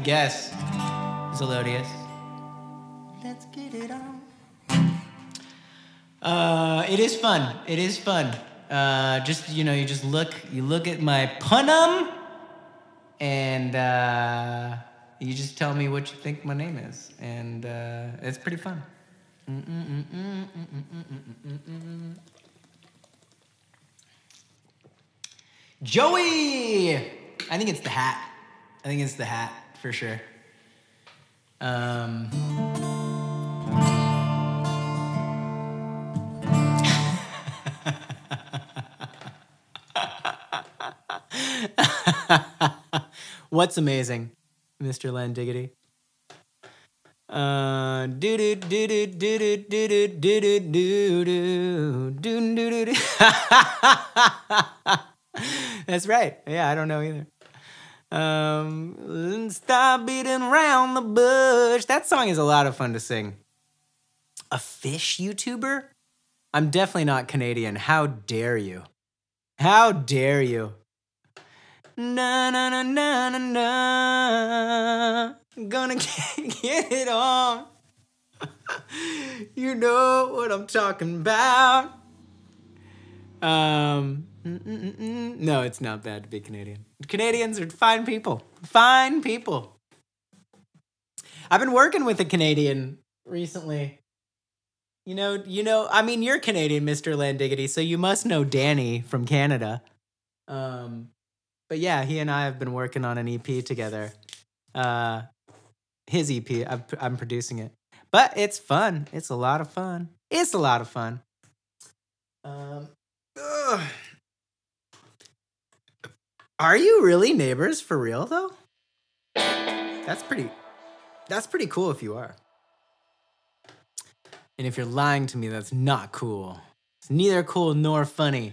To guess. Zelodius. Let's get it on. Uh, it is fun. It is fun. Uh, just you know, you just look, you look at my punum, and uh, you just tell me what you think my name is, and uh, it's pretty fun. Joey, I think it's the hat. I think it's the hat for sure. Um. What's amazing, Mr. Uh, do do do. That's right. Yeah, I don't know either. Um, stop beating around the bush. That song is a lot of fun to sing. A fish YouTuber? I'm definitely not Canadian. How dare you? How dare you? Na na na na na na. Gonna <laughs> get, it on. you know what I'm talking about. Um, mm, mm, mm. no, it's not bad to be Canadian. Canadians are fine people. Fine people. I've been working with a Canadian recently. You know, you know, I mean, you're Canadian, Mr. Landiggity, so you must know Danny from Canada. Um, but yeah, he and I have been working on an EP together. Uh, his EP, I'm, I'm producing it, but it's fun. It's a lot of fun. It's a lot of fun. Um, ugh. Are you really neighbors for real though? That's pretty. That's pretty cool if you are. And if you're lying to me, that's not cool. It's neither cool nor funny.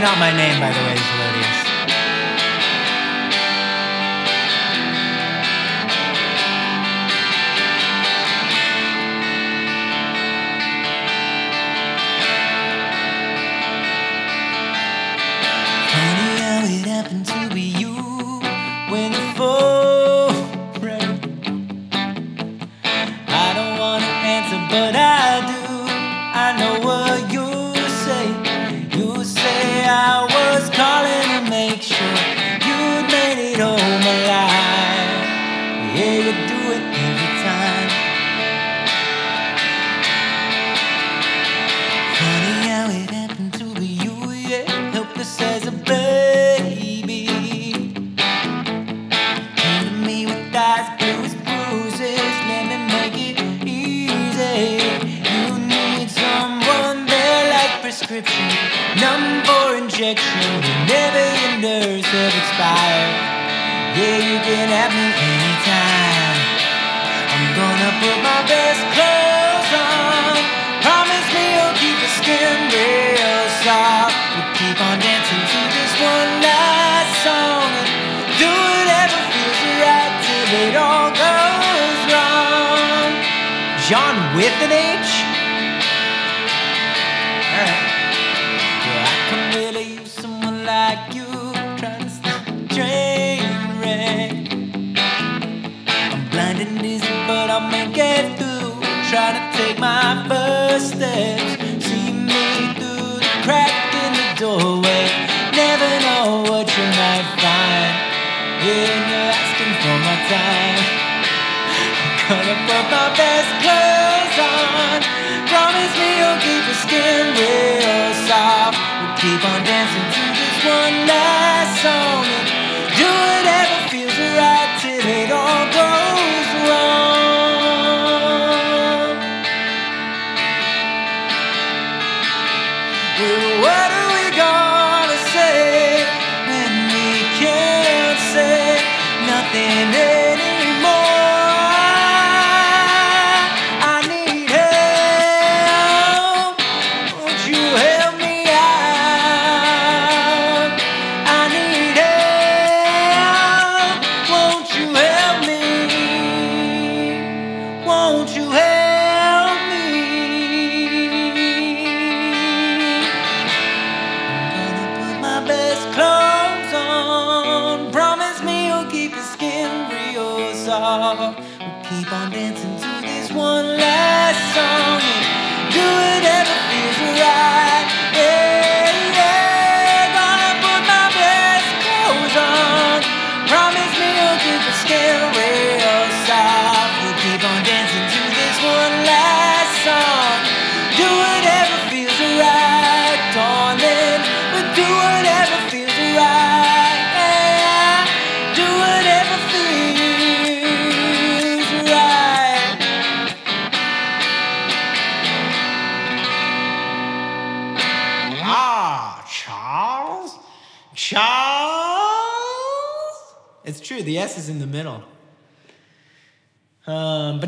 not my name, by the way,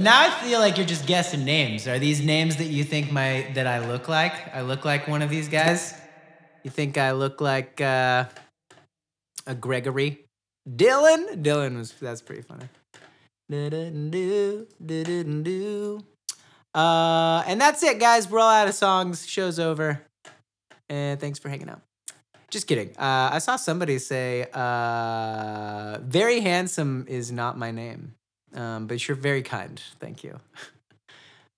now I feel like you're just guessing names. Are these names that you think my that I look like? I look like one of these guys? You think I look like uh, a Gregory? Dylan? Dylan was that's pretty funny. Uh, and that's it, guys. We're all out of songs. Show's over. And thanks for hanging out. Just kidding. Uh, I saw somebody say, uh, very handsome is not my name. Um, but you're very kind. Thank you. <laughs>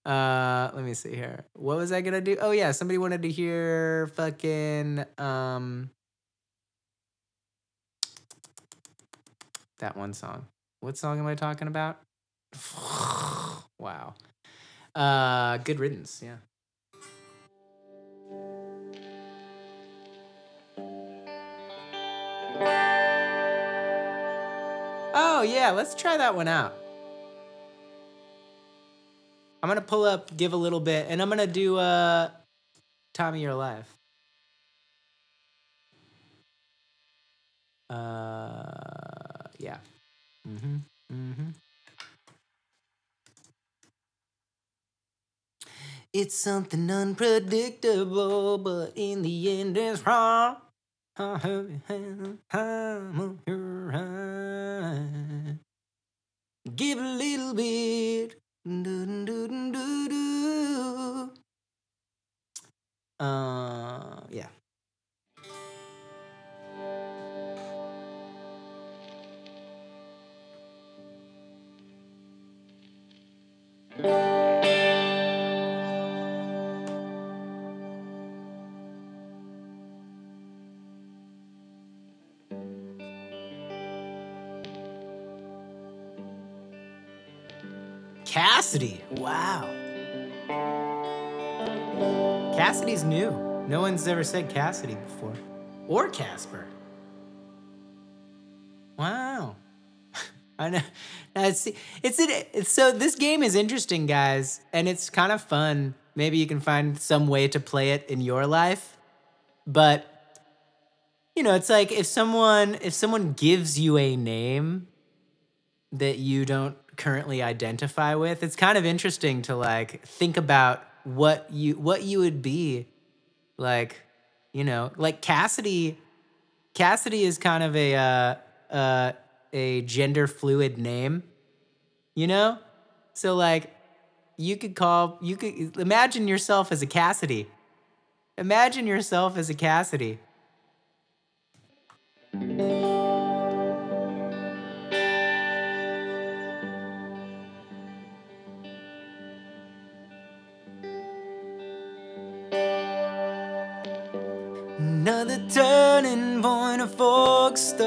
Uh, let me see here. What was I gonna do? Oh yeah, somebody wanted to hear fucking um that one song. What song am I talking about? <sighs> wow. Uh, good riddance. Yeah. Oh yeah, let's try that one out. I'm gonna pull up, give a little bit, and I'm gonna do uh Time of Your Life. Uh yeah. Mm-hmm. Mm-hmm. It's something unpredictable, but in the end it's wrong. I have you time of your eye. Give a little bit. Do, do, do, uh, yeah. Yeah. Cassidy. Wow. Cassidy's new. No one's ever said Cassidy before. Or Casper. Wow. <laughs> I know. Now, it's it's, it's so this game is interesting, guys, and it's kind of fun. Maybe you can find some way to play it in your life, but you know, it's like if someone if someone gives you a name that you don't currently identify with, it's kind of interesting to like think about what you what you would be like, you know, like Cassidy Cassidy is kind of a uh uh a gender fluid name, you know? So like you could call you could imagine yourself as a Cassidy. Imagine yourself as a Cassidy.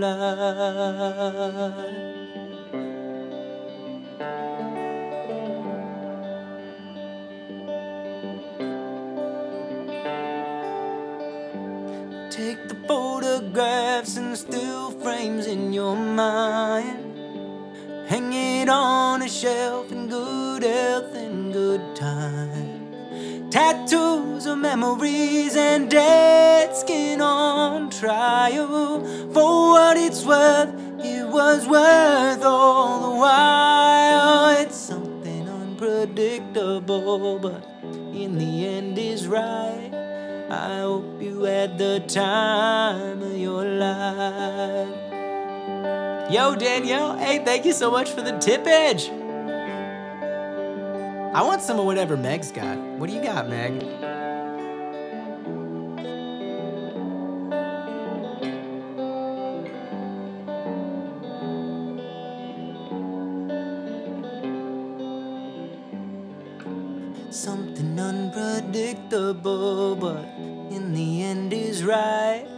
Take the photographs and still frames in your mind. Hang it on a shelf in good health and good time. Tattoos of memories and dead skin on trial. For what it's worth, it was worth all the while. It's something unpredictable, but in the end is right. I hope you had the time of your life. Yo, Danielle. Hey, thank you so much for the tip edge. I want some of whatever Meg's got. What do you got, Meg? Something unpredictable, but in the end is right.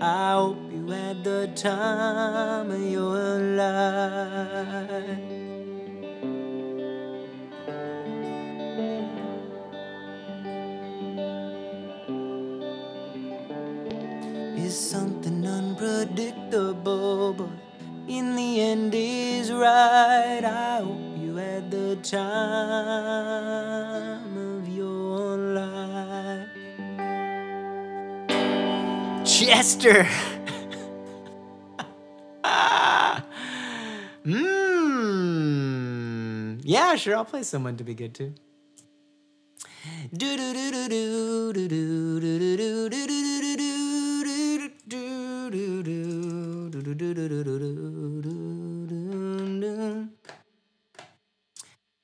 I hope you had the time of your Chester. Mmm. <laughs> Yeah, sure. I'll play someone to be good too.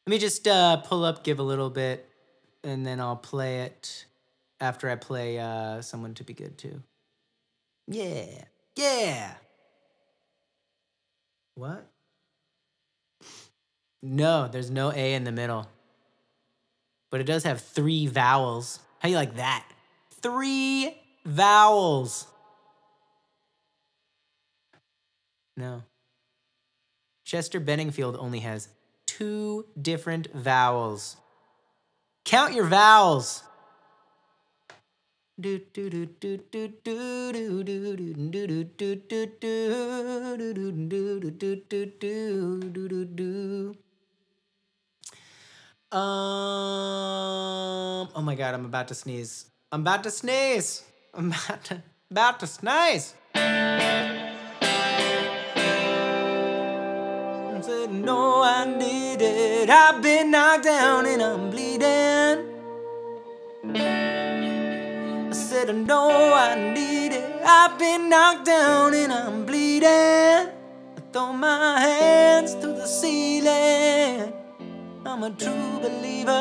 Let me just uh, pull up, give a little bit, and then I'll play it after I play uh, someone to be good too. Yeah. Yeah. What? No, there's no A in the middle. But it does have three vowels. How you like that? Three vowels. No. Chester Benningfield only has two different vowels. Count your vowels. Um. Oh my god! I'm about to sneeze. I'm about to sneeze. I'm about to about to sneeze. I said, No, I need it. I've been knocked down and I'm bleeding. I No, I need it. I've been knocked down and I'm bleeding. I throw my hands to the ceiling. I'm a true believer.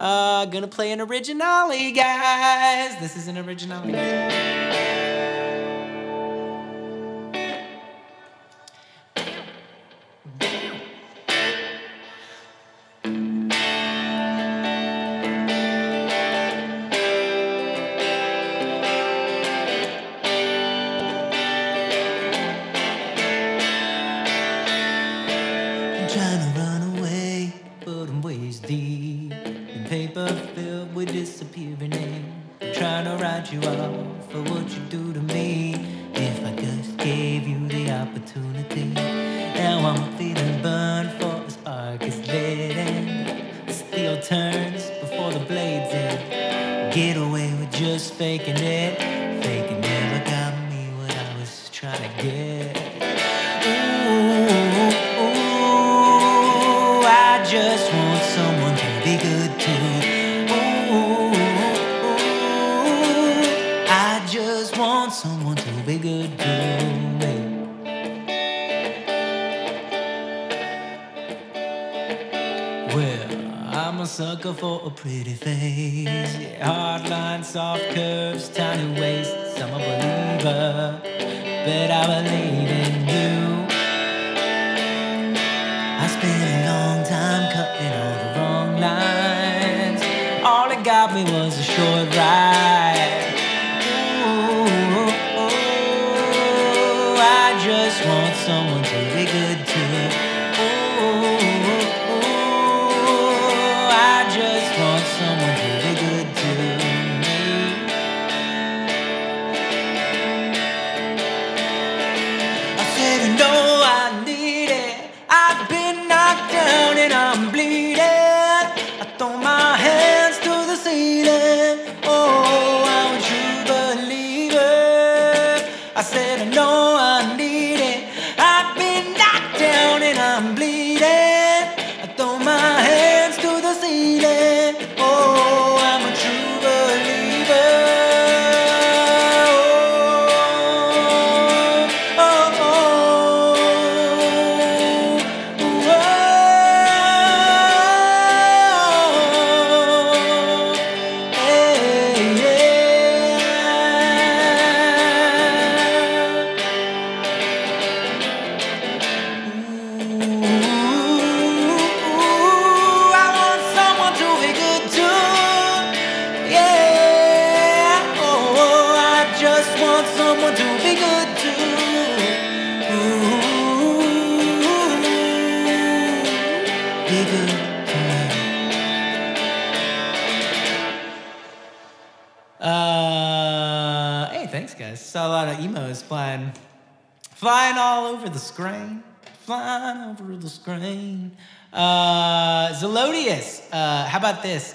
Uh, gonna play an originale, guys. This is an originale.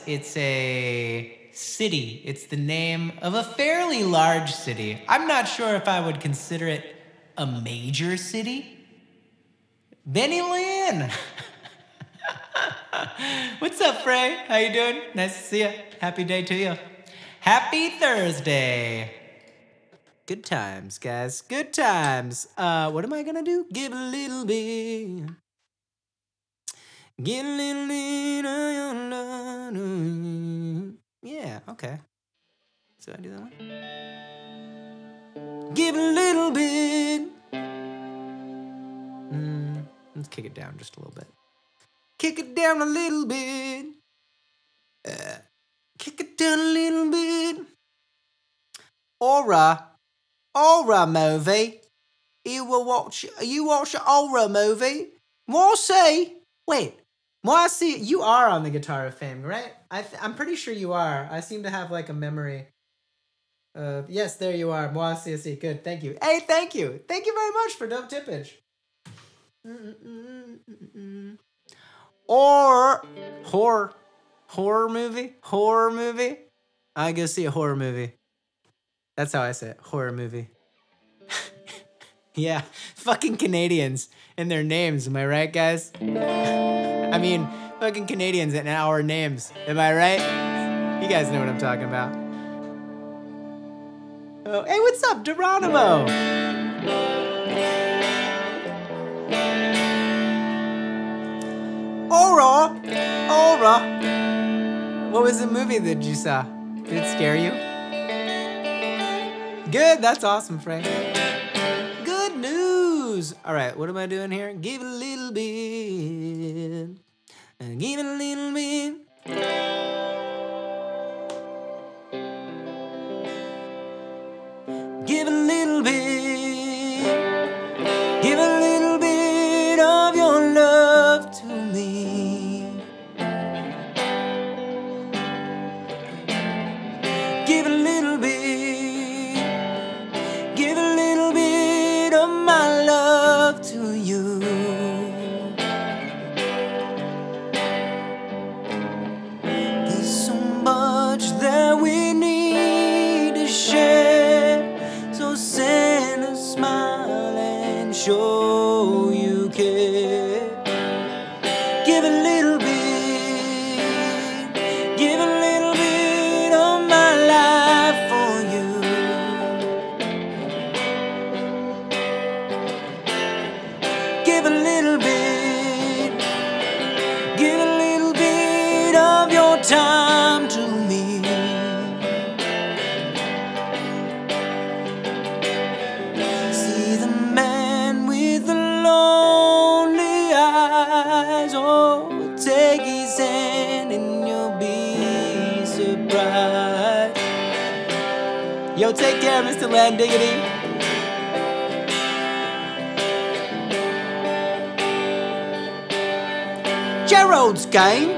It's a city. It's the name of a fairly large city. I'm not sure if I would consider it a major city. Benny Lynn. <laughs> What's up, Frey? How you doing? Nice to see you. Happy day to you. Happy Thursday. Good times, guys. Good times. Uh, what am I gonna do? Give a little bit. Get a little bit of your love. Yeah, okay. So I do that one. Give a little bit. Mm, let's kick it down just a little bit. Kick it down a little bit. Uh, kick it down a little bit. Aura. Aura movie. You will watch you watch an aura movie? More say. Wait. Moi see you are on the Guitar of Fame, right? I I'm pretty sure you are. I seem to have like a memory. Uh, yes, there you are. Moi see Good. Thank you. Hey, thank you. Thank you very much for dope tippage. Or horror horror movie? Horror movie? I go see a horror movie. That's how I say it. Horror movie. <laughs> yeah, fucking Canadians and their names. Am I right, guys? <laughs> I mean, fucking Canadians and our names. Am I right? You guys know what I'm talking about. Oh, hey, what's up, Geronimo? Aura! Aura! What was the movie that you saw? Did it scare you? Good, that's awesome, Frank. Good news! Alright, what am I doing here? Give a little bit. Give it a little bit. Care, Mr. Land Diggity. Gerald's game.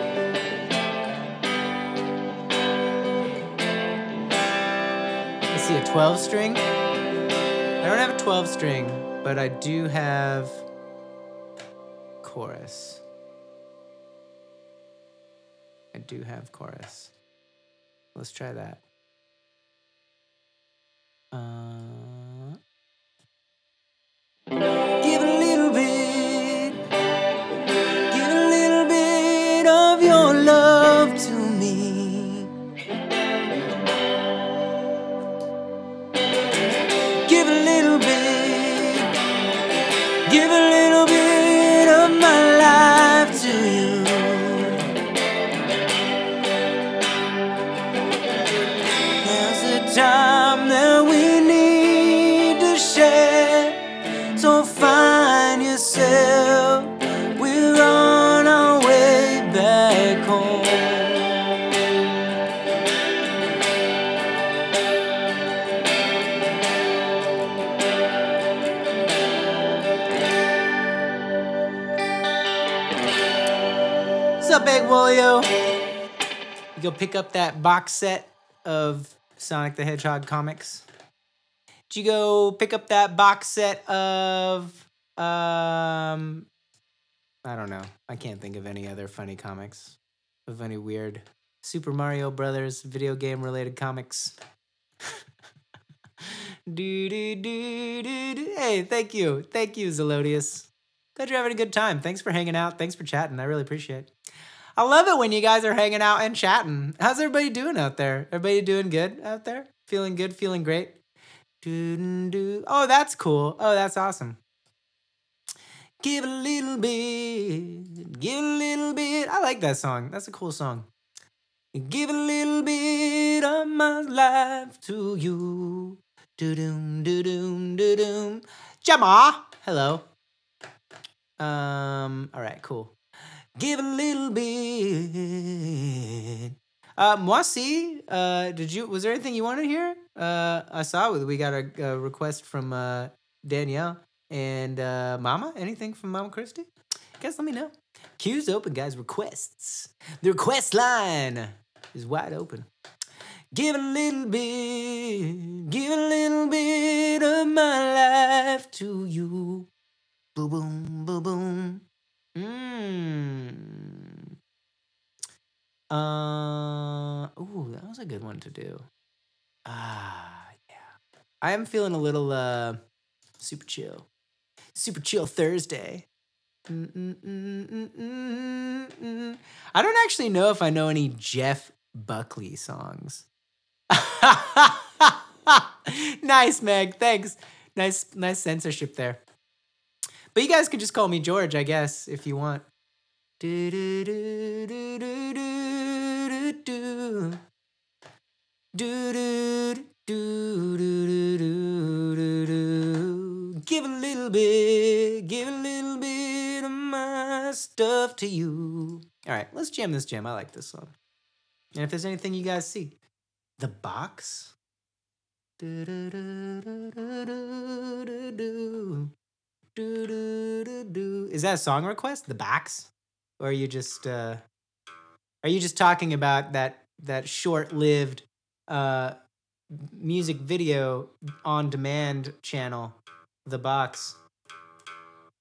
I see a 12 string. I don't have a 12 string, but I do have chorus. I do have chorus. Let's try that. Uh, Go pick up that box set of Sonic the Hedgehog comics. Did you go pick up that box set of um I don't know. I can't think of any other funny comics. Of any weird Super Mario Brothers video game related comics. <laughs> do, do, do, do, do. Hey, thank you. Thank you, Zelodius. Glad you're having a good time. Thanks for hanging out. Thanks for chatting. I really appreciate it. I love it when you guys are hanging out and chatting. How's everybody doing out there? Everybody doing good out there? Feeling good? Feeling great? Doo-doo-doo. Oh, that's cool. Oh, that's awesome. Give a little bit, give a little bit. I like that song. That's a cool song. Give a little bit of my life to you. Do-doom, do-doom, do-doom. Gemma, hello. Um, all right, cool. Give a little bit. Uh, Moissy, uh, did you? Was there anything you wanted to hear? Uh, I saw we got a, a request from uh, Danielle and uh, Mama. Anything from Mama Christie? Guys, let me know. Queue's open, guys. Requests. The request line is wide open. Give a little bit, give a little bit of my life to you. Boom, boom, boom, boom. Mmm. Uh, ooh, that was a good one to do. Ah, yeah. I am feeling a little uh super chill. Super chill Thursday. I don't actually know if I know any Jeff Buckley songs. <laughs> nice, Meg. Thanks. Nice, nice censorship there. But you guys could just call me George, I guess, if you want. Do do do do do do do do. Do do do do do do do do. Give a little bit, give a little bit of my stuff to you. All right, let's jam this jam. I like this song. And if there's anything you guys see, the box. Do do do do do do. Is that a song request? The backs? Or are you just uh are you just talking about that that short-lived uh music video on demand channel, The Box?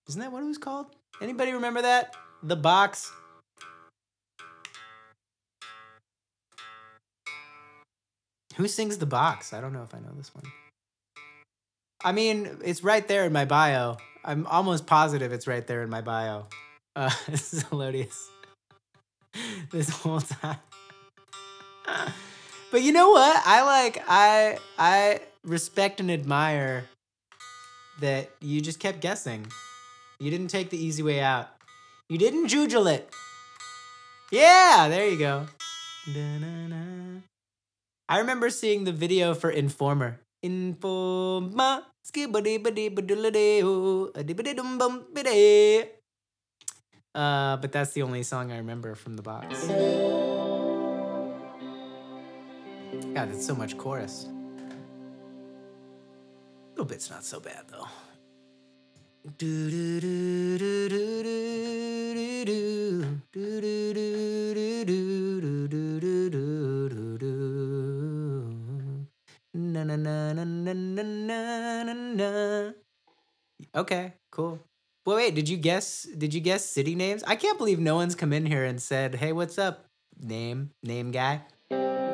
Isn't that what it was called? Anybody remember that? The Box? Who sings The Box? I don't know if I know this one. I mean, it's right there in my bio. I'm almost positive it's right there in my bio. Uh, <laughs> this is hilarious. <laughs> this whole time. but you know what? I like I I respect and admire that you just kept guessing. You didn't take the easy way out. You didn't jujule it. Yeah, there you go. Da-na-na. I remember seeing the video for Informer. Informa. Uh, but that's the only song I remember from the box. God, it's so much chorus. A little bit's not so bad though. Do do do do do do do do do do do do na na na na na na na. Okay, cool. Well, wait, did you guess? Did you guess city names? I can't believe no one's come in here and said, "Hey, what's up, name name guy." Mm.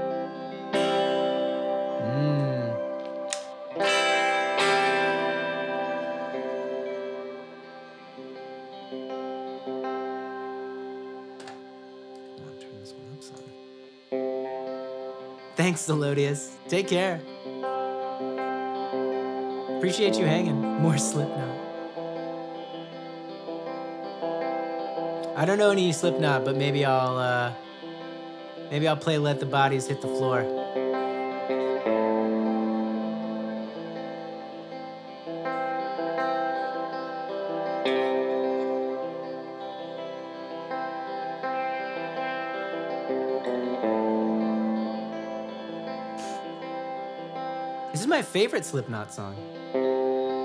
Thanks, Delodious. Take care. Appreciate you hanging. More Slipknot. I don't know any Slipknot, but maybe I'll uh maybe I'll play Let the Bodies Hit the Floor. This is my favorite Slipknot song.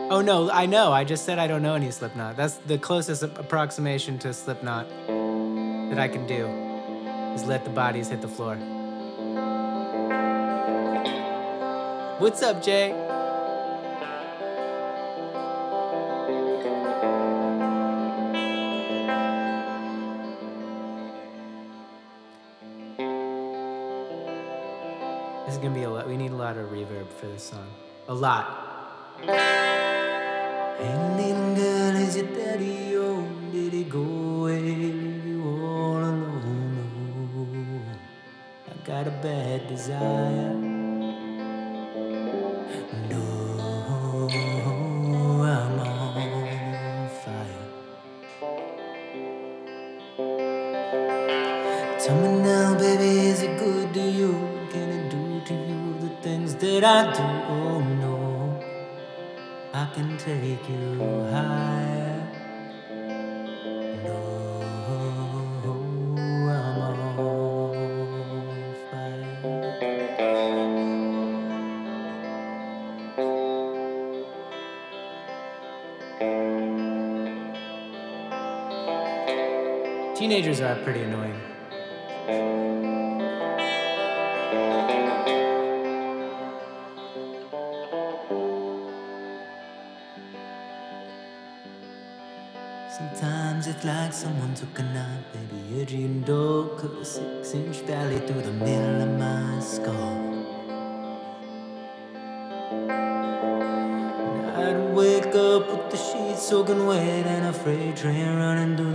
Oh no, I know. I just said I don't know any Slipknot. That's the closest approximation to Slipknot that I can do. Is let the bodies hit the floor. What's up, Jay? This is gonna be a lot. We need a lot of reverb for this song. A lot. Are pretty annoying. Sometimes it's like someone took a knife, baby, and dull, cut a six inch valley through the middle of my skull. And I'd wake up with the sheets soaking wet and a freight train running through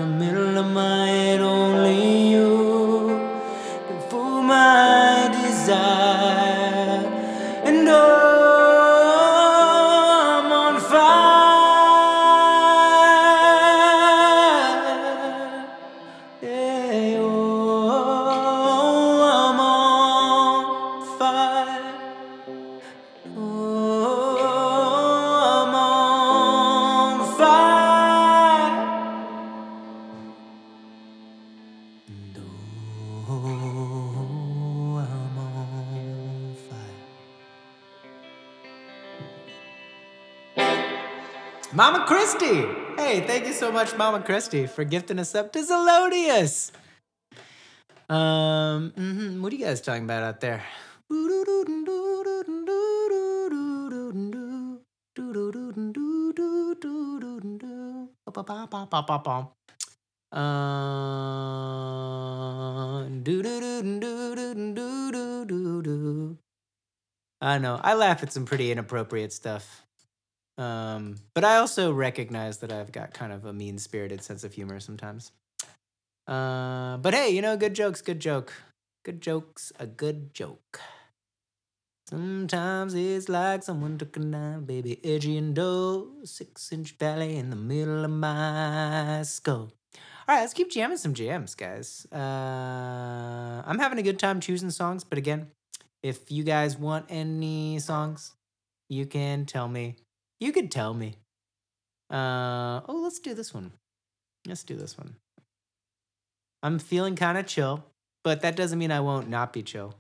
Mama Christie. Hey, thank you so much, Mama Christie, for gifting us up to Zelodius. Um, mhm, what are you guys talking about out there? Uh, I know. I laugh at some pretty inappropriate stuff. Um, but I also recognize that I've got kind of a mean spirited sense of humor sometimes. Uh, but hey, you know, good jokes, good joke. Good jokes, a good joke. Sometimes it's like someone took a knife, baby, edgy and dull, six inch valley in the middle of my skull. All right, let's keep jamming some jams, guys. Uh, I'm having a good time choosing songs, but again, if you guys want any songs, you can tell me. You could tell me. Uh, oh, let's do this one. Let's do this one. I'm feeling kind of chill, but that doesn't mean I won't not be chill.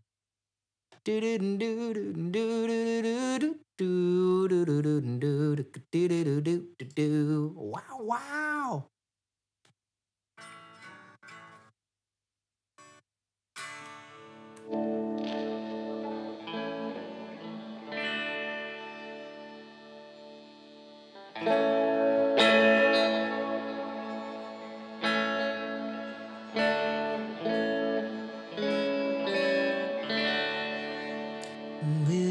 Wow, wow. We'll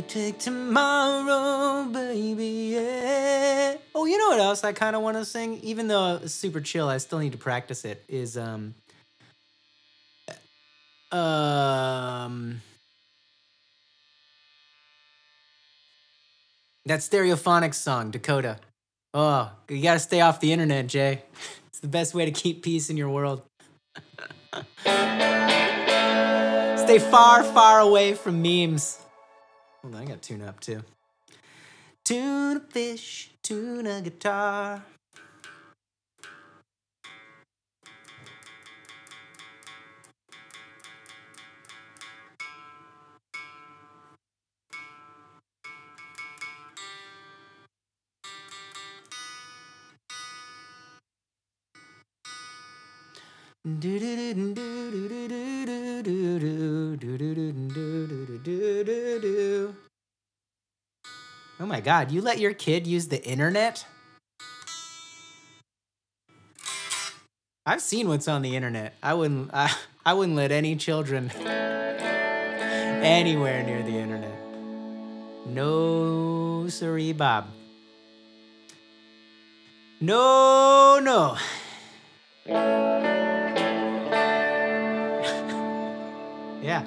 take tomorrow, baby. Yeah. Oh, you know what else I kind of want to sing? Even though it's super chill, I still need to practice it. Is um, um, that Stereophonics song, Dakota. Oh, you gotta stay off the internet, Jay. <laughs> It's the best way to keep peace in your world. <laughs> Stay far, far away from memes. Hold on, I got tune up too. Tuna fish, tuna guitar. Oh my god, you let your kid use the internet? I've seen what's on the internet. I wouldn't I, I wouldn't let any children anywhere near the internet. No sorry, Bob. No, no. Yeah.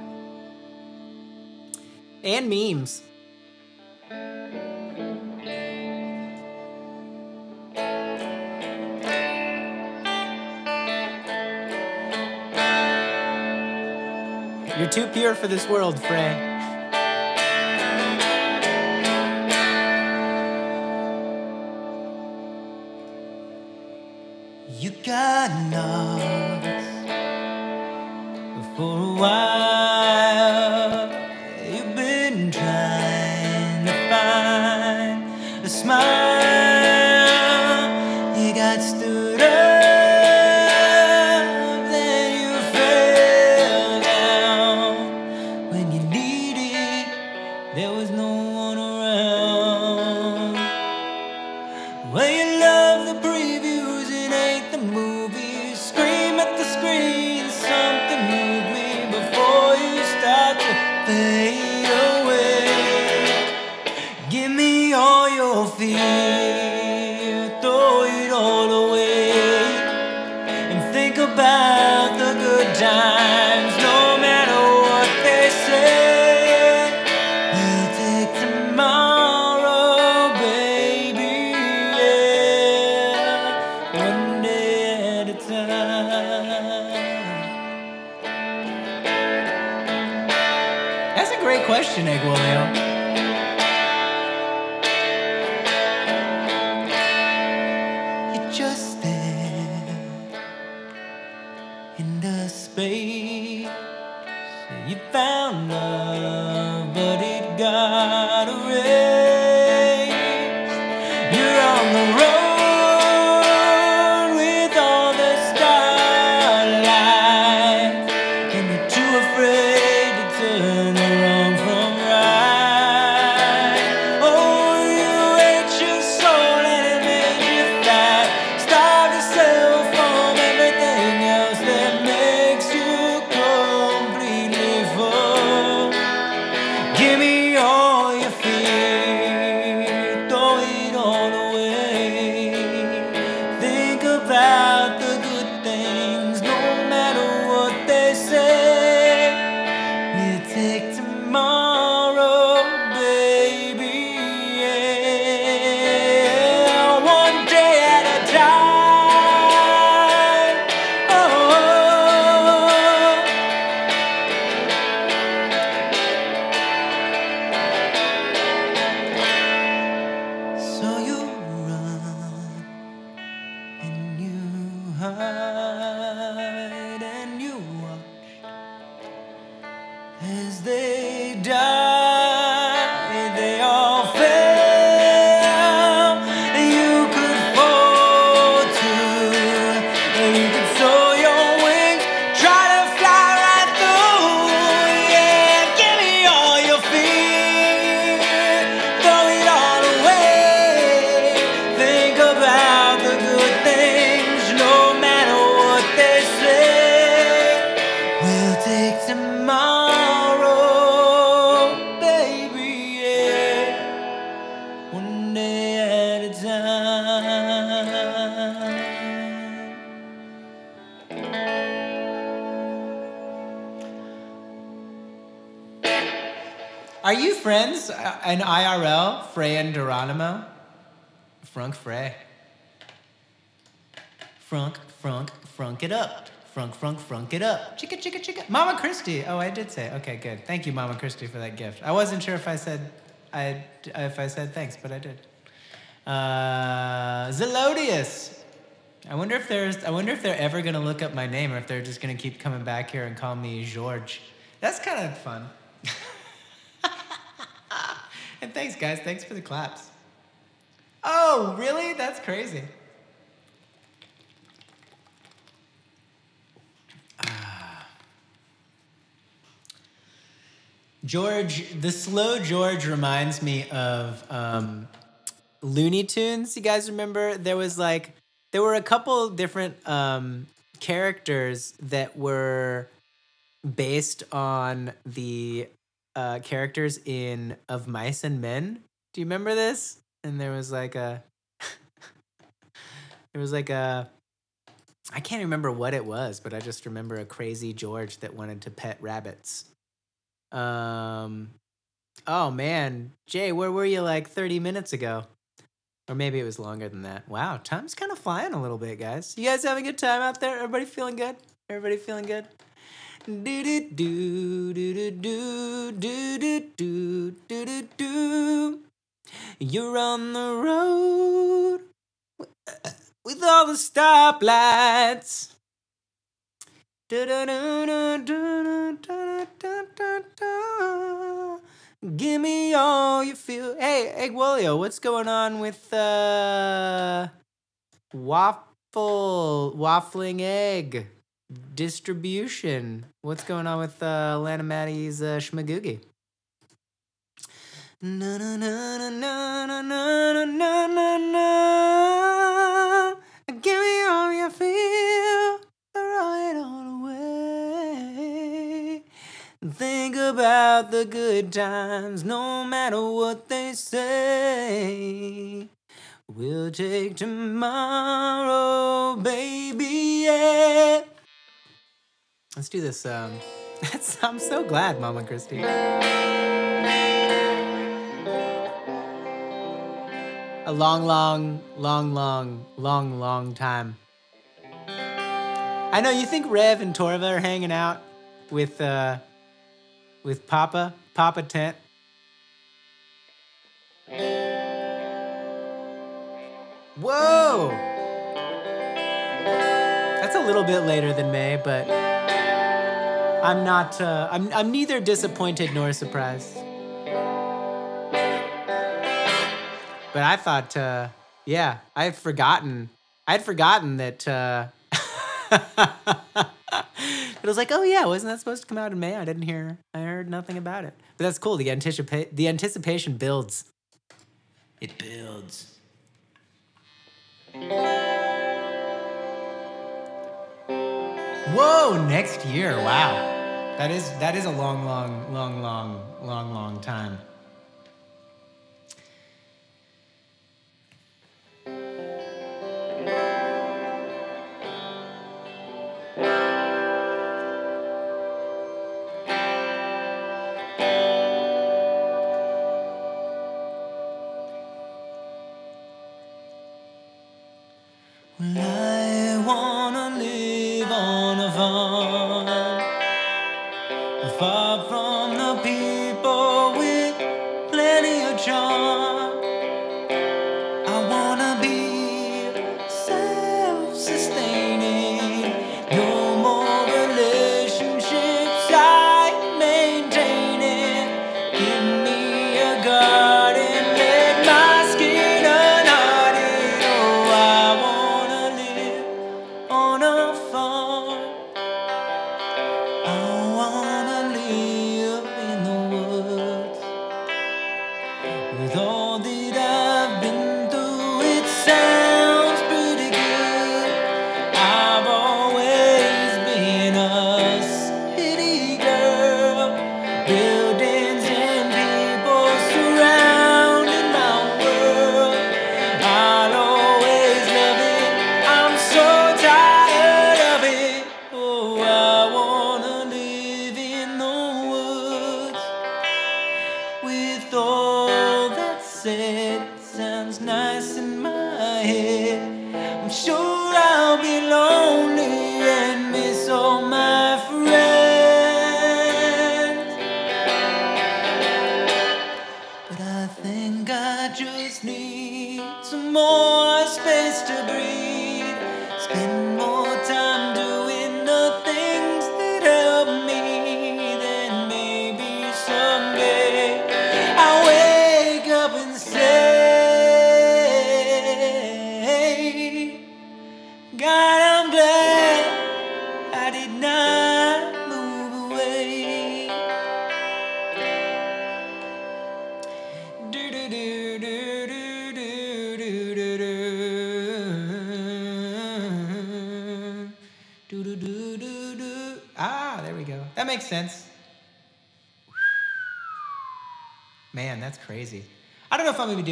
And memes. You're too pure for this world, Frey. You got lost Frunk Frey. Frunk, frunk, frunk it up. Frunk, frunk, frunk it up. Chicka, chicka, chicka. Mama Christie. Oh, I did say. Okay, good. Thank you, Mama Christie, for that gift. I wasn't sure if I said, I if I said thanks, but I did. Uh, Zelodius. I wonder if there's. I wonder if they're ever gonna look up my name, or if they're just gonna keep coming back here and call me George. That's kind of fun. <laughs> and thanks, guys. Thanks for the claps. Oh, really? That's crazy. Ah. George, the slow George reminds me of um, Looney Tunes. You guys remember there was like there were a couple different um, characters that were based on the uh, characters in Of Mice and Men. Do you remember this? And there was like a <laughs> there was like a I can't remember what it was, but I just remember a crazy George that wanted to pet rabbits. Um oh man, Jay, where were you like 30 minutes ago? Or maybe it was longer than that. Wow, time's kind of flying a little bit, guys. You guys having a good time out there? Everybody feeling good? Everybody feeling good? Do do do do do do do do do do do. You're on the road with all the stoplights. Give me all you feel. Hey, Egg what's going on with uh, waffle waffling egg distribution? What's going on with uh, Lana Maddie's uh, schmagoogie? Na na na na na na na na na na. Give me all you feel, it all away. Think about the good times, no matter what they say. We'll take tomorrow, baby. Yeah. Let's do this. Um, <laughs> I'm so glad, Mama Christie. A long, long, long, long, long, long time. I know you think Rev and Torva are hanging out with uh with Papa, Papa Tent. Whoa! That's a little bit later than May, but I'm not uh I'm I'm neither disappointed nor surprised. But I thought, uh, yeah, I had forgotten. I had forgotten that. Uh, <laughs> but I was like, oh yeah, wasn't that supposed to come out in May? I didn't hear. I heard nothing about it. But that's cool. The anticipate the anticipation builds. It builds. Whoa! Next year. Wow. That is that is a long, long, long, long, long, long time.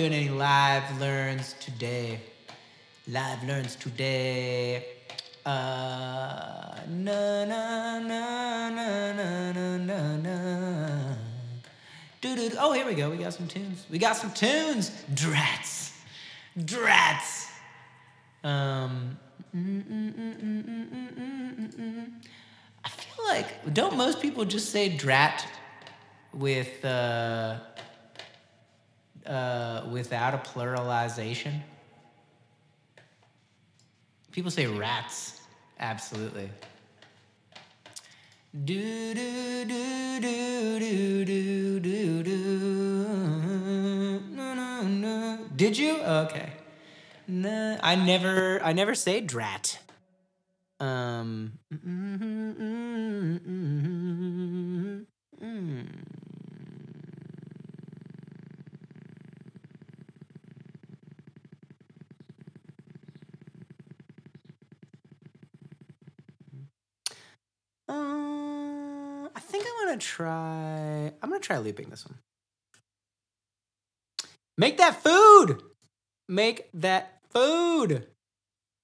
Doing any live learns today. Live learns today. Uh, na na na na na na na na. Doo-doo. Oh, here we go. We got some tunes. We got some tunes. Drats. Drats. Um. I feel like don't most people just say drat with uh, without a pluralization? People say rats. Absolutely. Do do do do do do do do. No no no. Did you? Okay. No, I never. I never say drat. Um. Uh, I think I'm gonna try. Looping this one. Make that food. Make that food.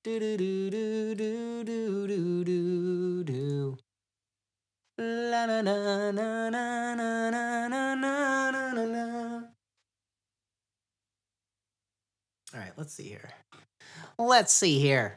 Do do do do do do do do do. La na na na na na na na na na na. All right, let's see here. Let's see here.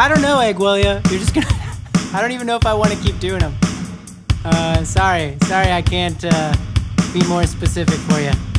I don't know, Eggwillia. You're just gonna. <laughs> I don't even know if I want to keep doing them. Uh, sorry, sorry, I can't uh, be more specific for you.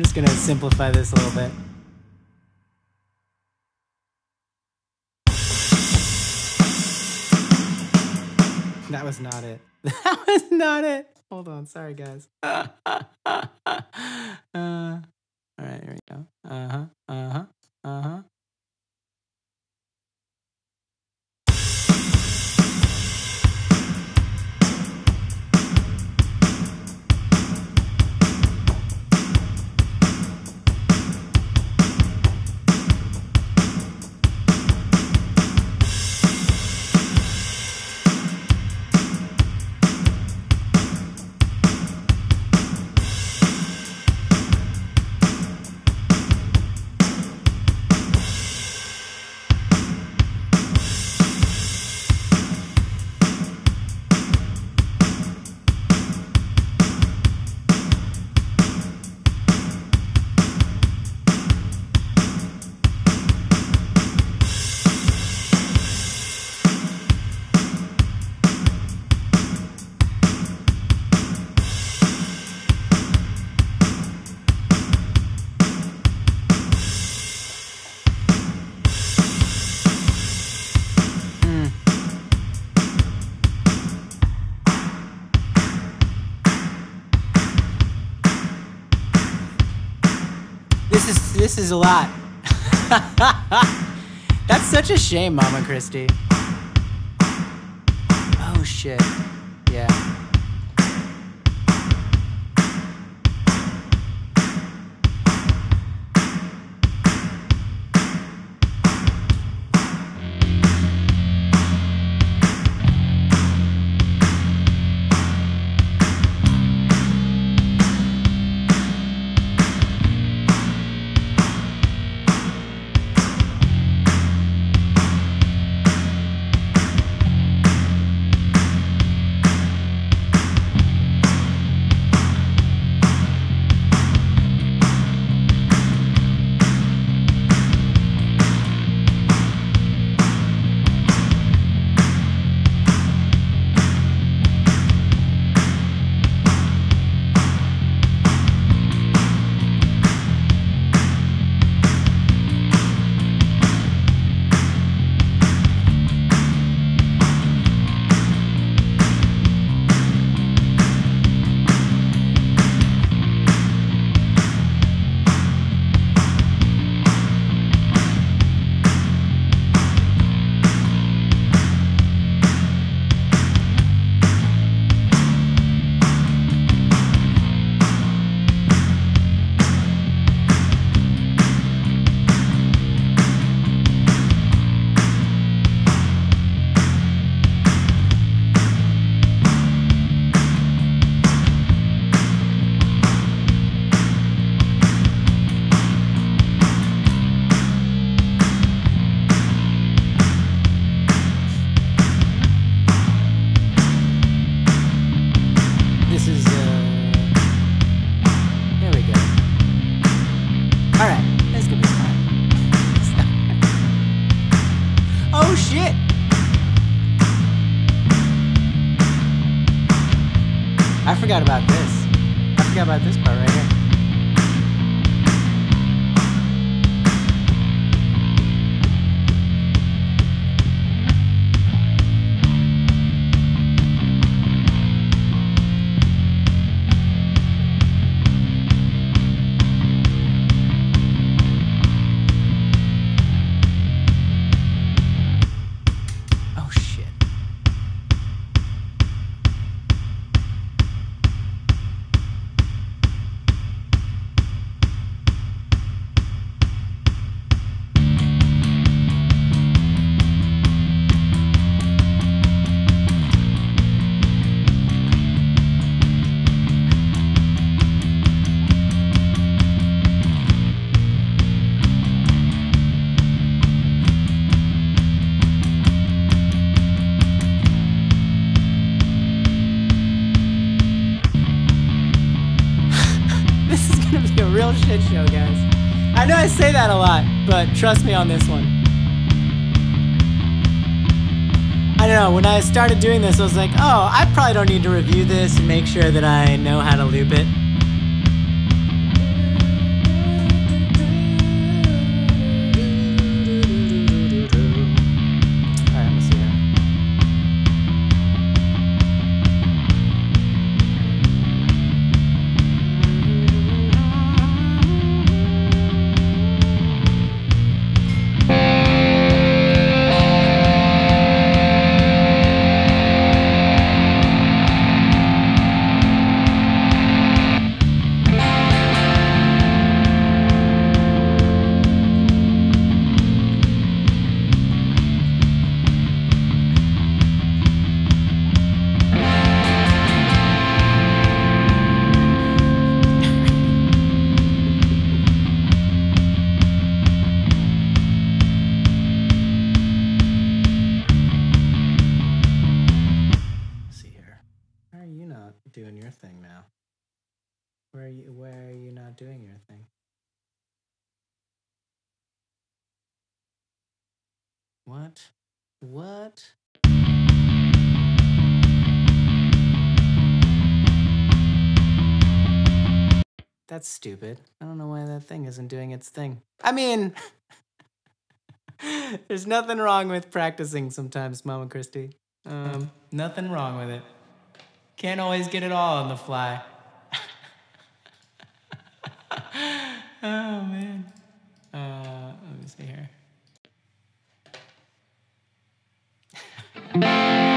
I'm just gonna simplify this a little bit. That was not it. <laughs> That was not it. Hold on. Sorry, guys. <laughs> uh, all right, here we go. Uh huh. Uh huh. This is a lot. <laughs> That's such a shame, Mama Christie. Oh shit. I trust me on this one. I don't know. When I started doing this, I was like, oh, I probably don't need to review this and make sure that I know how to loop it. That's stupid. I don't know why that thing isn't doing its thing. I mean, <laughs> there's nothing wrong with practicing sometimes, Mama Christie. Um, nothing wrong with it. Can't always get it all on the fly. <laughs> oh man. Uh, let me see here. <laughs>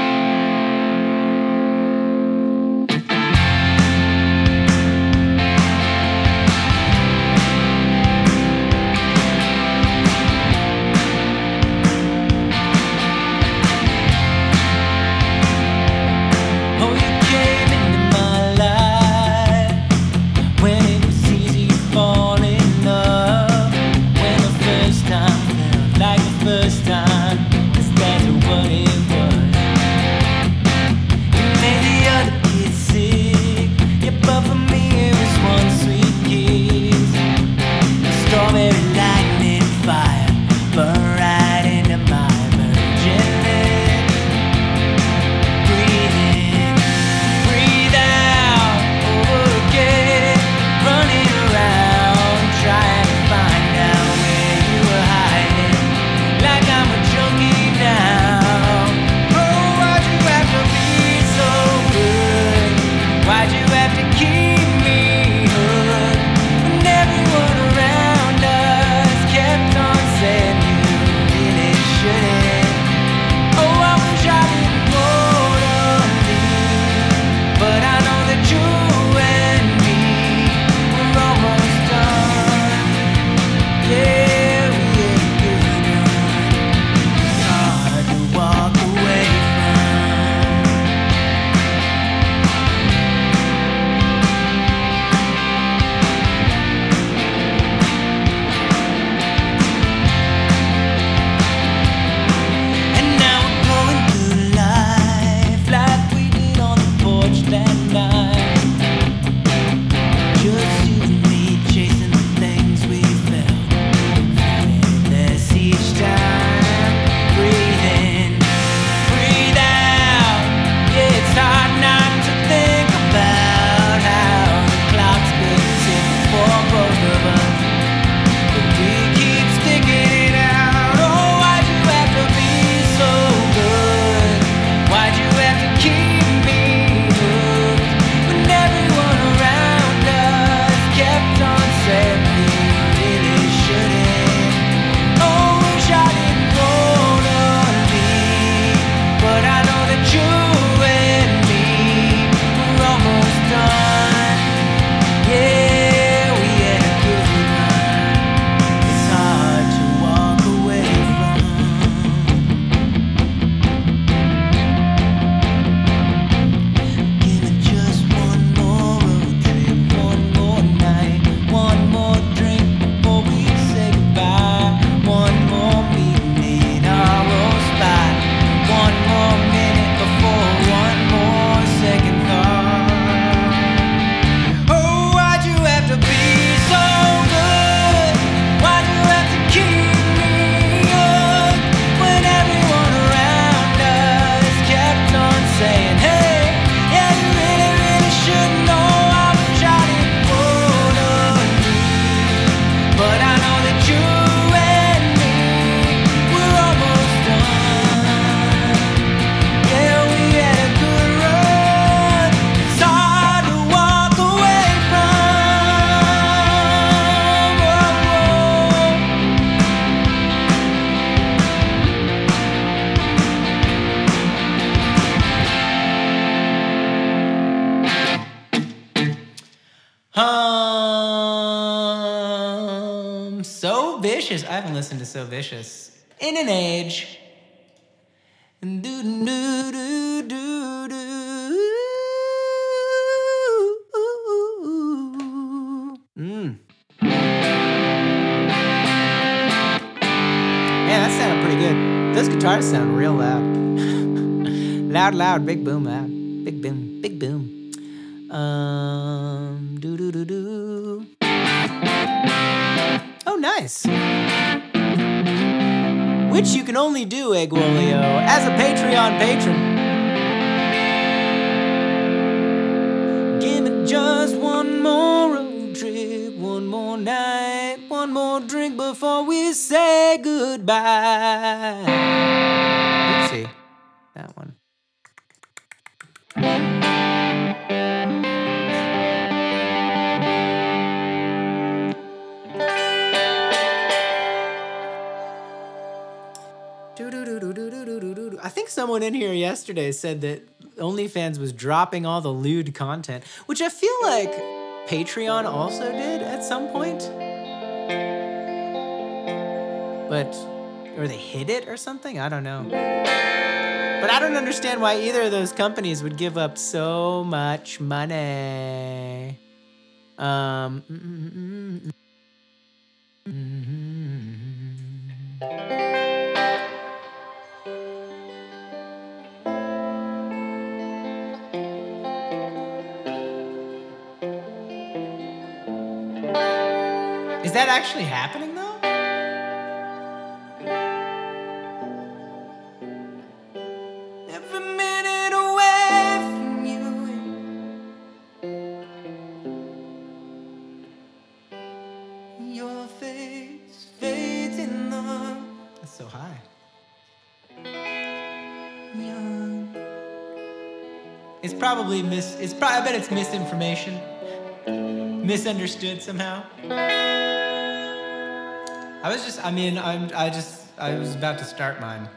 Vicious in an age. Do do do do do. Man, that sounded pretty good. Those guitars sound real loud. <laughs> loud, loud, big boom, loud. Big boom, big boom. Um, Which you can only do, Eggwolio, as a Patreon patron. Give it just one more road trip, one more night, one more drink before we say goodbye. Someone in here yesterday said that OnlyFans was dropping all the lewd content, which I feel like Patreon also did at some point. But, or they hid it or something? I don't know. But I don't understand why either of those companies would give up so much money. Um. mm, mm, mm, that actually happening though? Every minute away from you. Your face fades in the. That's so high. It's probably mis. It's probably. I bet it's misinformation. Misunderstood somehow. I was just. I mean, I'm. I just. I was about to start mine.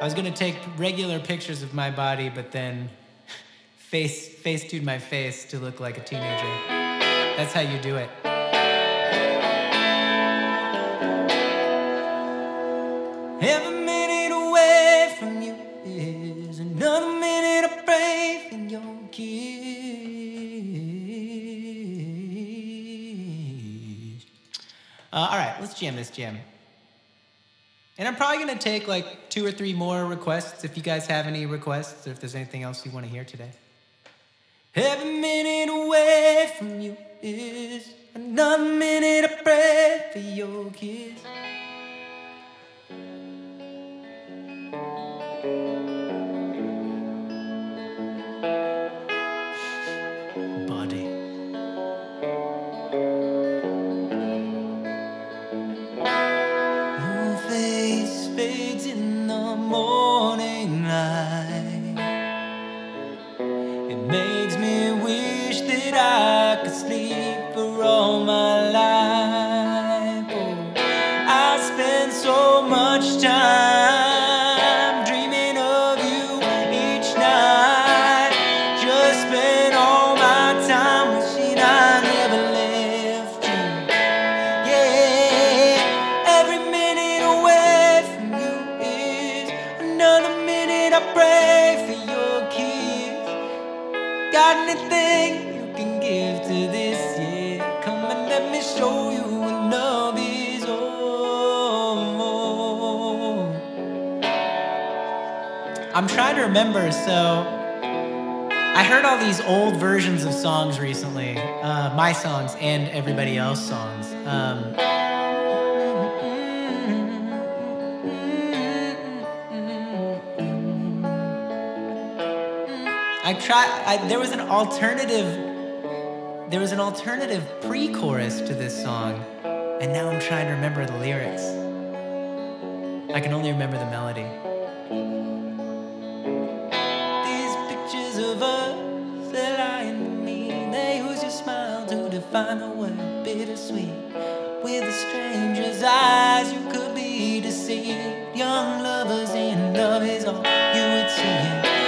I was gonna take regular pictures of my body, but then face face tuned my face to look like a teenager. That's how you do it. Jam this jam. And I'm probably gonna take like two or three more requests if you guys have any requests or if there's anything else you want to hear today. Every minute away from you is another minute I pray for your kiss. Remember. So I heard all these old versions of songs recently, uh, my songs and everybody else's songs. Um, I try. I, there was an alternative. There was an alternative pre-chorus to this song, and now I'm trying to remember the lyrics. I can only remember the melody. A word bittersweet. With a stranger's eyes, you could be deceived. Young lovers in love is all you would see.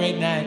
Great night.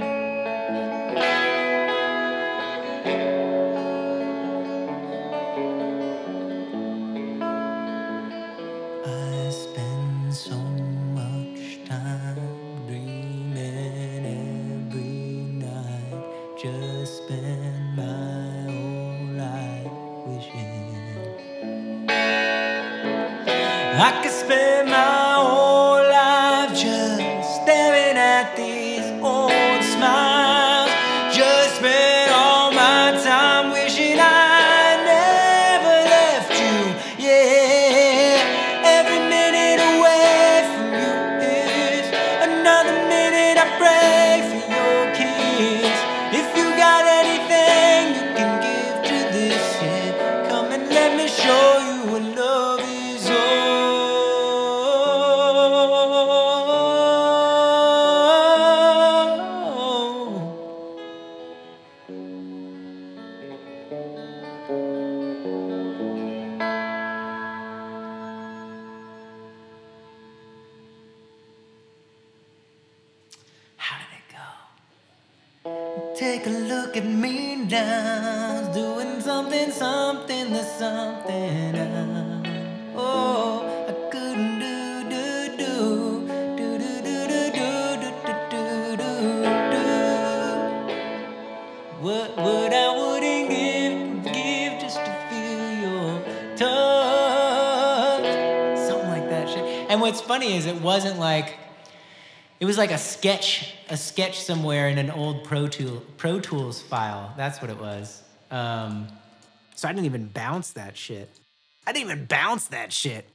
Sketch, a sketch somewhere in an old Pro, Tool, Pro Tools file. That's what it was. Um, so I didn't even bounce that shit. I didn't even bounce that shit.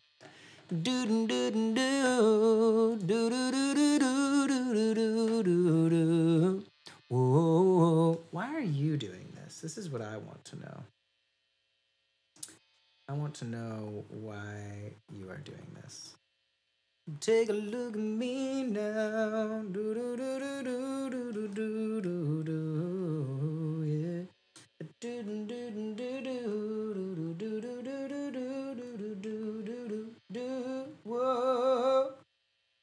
Do do do do do do do do do do do do. Whoa! Why are you doing this? This is what I want to know. I want to know why you are doing this. Take a look at me now. Do do do do do do do do do do yeah. Do do do do do do do do do do do do do do do do Whoa.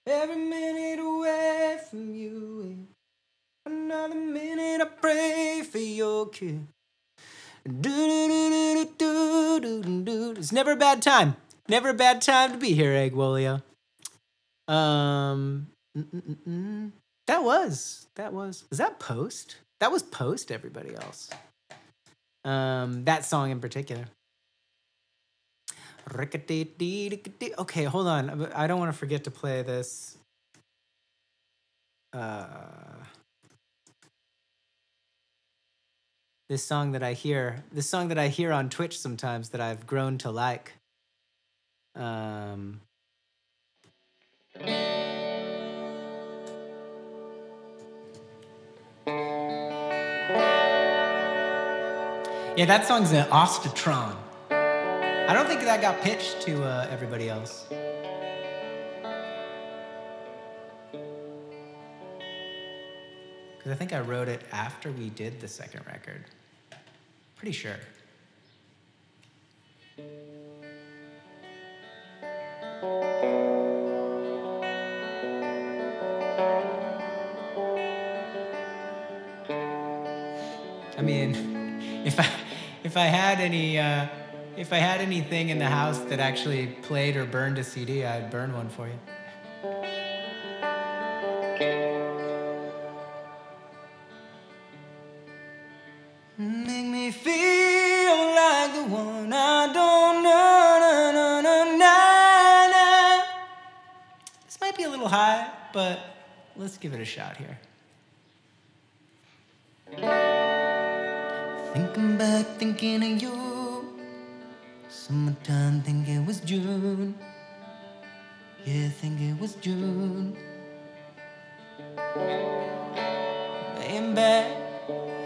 Every minute away from you. Another minute I pray for your kiss. Do do do do do do do do. It's never a bad time. Never a bad time to be here, Egg Wolio. Um, that was that was was that post? That was post. Everybody else. Um, that song in particular. Okay, hold on. I don't want to forget to play this. Uh, this song that I hear, this song that I hear on Twitch sometimes that I've grown to like. Um, Yeah, that song's an Ostatron. I don't think that got pitched to uh, everybody else. Because I think I wrote it after we did the second record. Pretty sure. Any uh, if I had anything in the house that actually played or burned a CD, I'd burn one for you. Make me feel like the one I don't know. Na, na, na. This might be a little high, but let's give it a shot here. Thinking back, thinking of you. Summertime, think it was June. Yeah, think it was June. Laying back,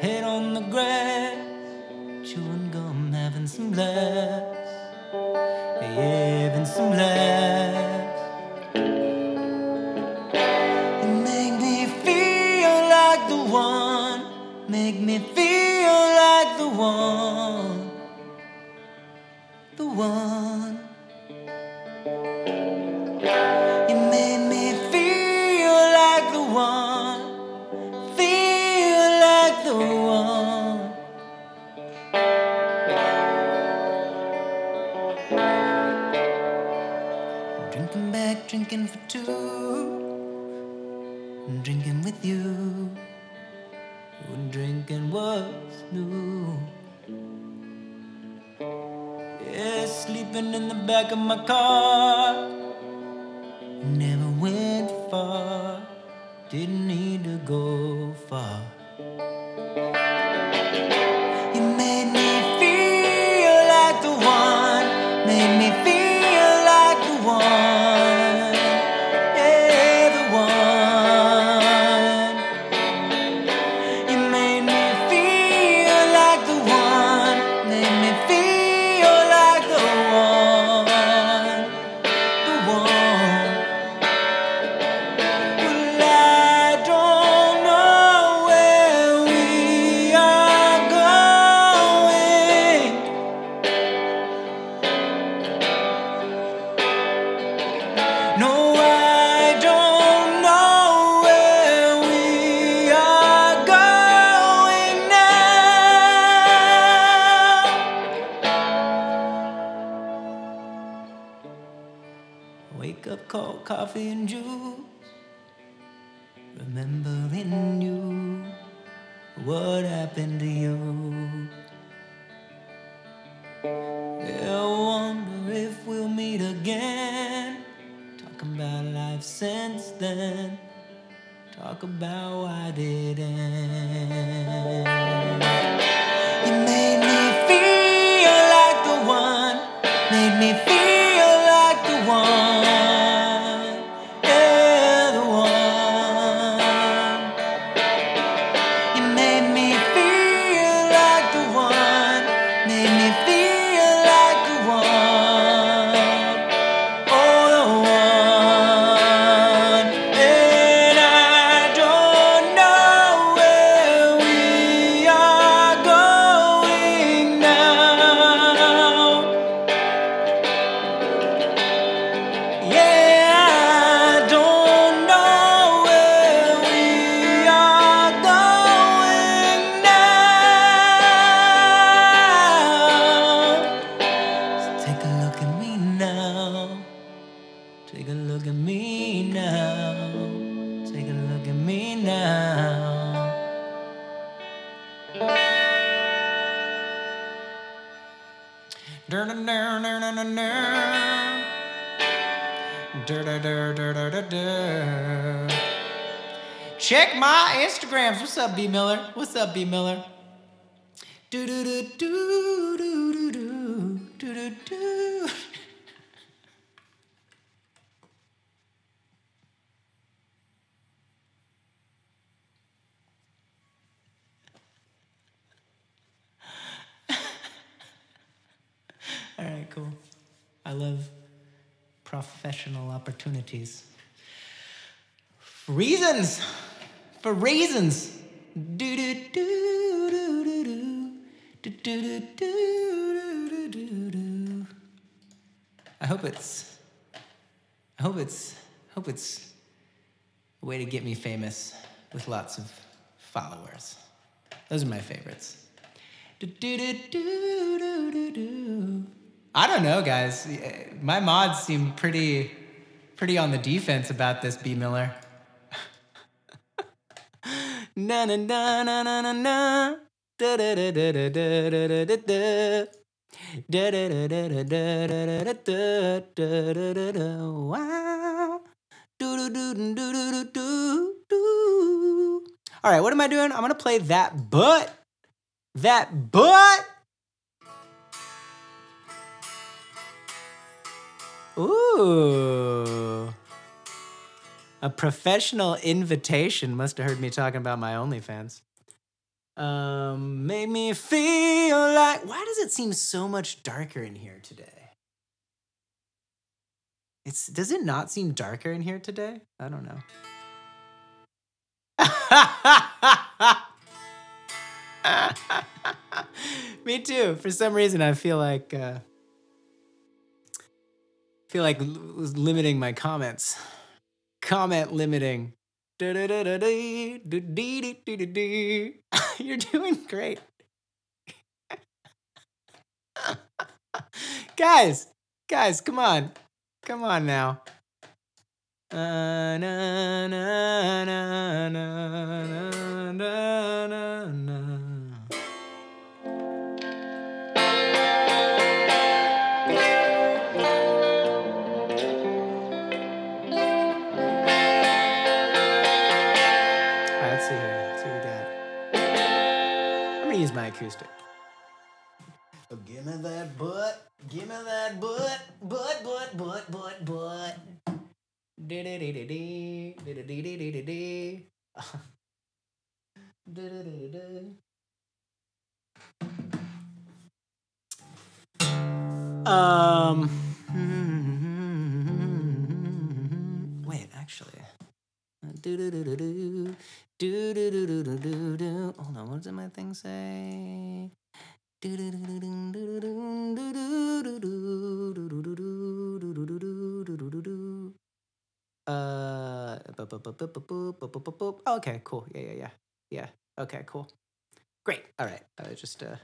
head on the grass, chewing gum, having some laughs. Yeah, having some laughs. With you. Drinking what's new. Yeah, sleeping in the back of my car. Up, B Miller? What's up, B Miller? Do do do do do do do do do do. All right, cool. I love professional opportunities. Reasons for reasons. It's a way to get me famous with lots of followers. Those are my favorites. I don't know, guys. My mods seem pretty, pretty on the defense about this. B Miller. na na na na na na na. Da da da da da da da da da da. Da da da da da da da da da da da All right, what am I doing? I'm gonna play that butt. That butt. Ooh. A professional invitation. Must have heard me talking about my OnlyFans. Um, made me feel like. Why does it seem so much darker in here today? It's does it not seem darker in here today? I don't know. <laughs> Me too. For some reason, I feel like uh, feel like limiting my comments. Comment limiting. You're doing great. <laughs> guys, guys, come on. Come on now. Acoustic. Oh, give me that butt. Give me that butt. Butt, butt, butt, butt, butt. Um. Wait, actually. Do-do-do-do-do. Do-do-do-do-do-do. Hold on, what does my thing say? Do-do-do-do-do-do-do-do-do-do-do-do-do-do-do-do-do-do. Uh, boop, boop, boop, boop, boop, boop, boop, boop, boop, boop. Oh, okay, cool. Yeah, yeah, yeah. Yeah. Okay, cool. Great. All right. Uh, just uh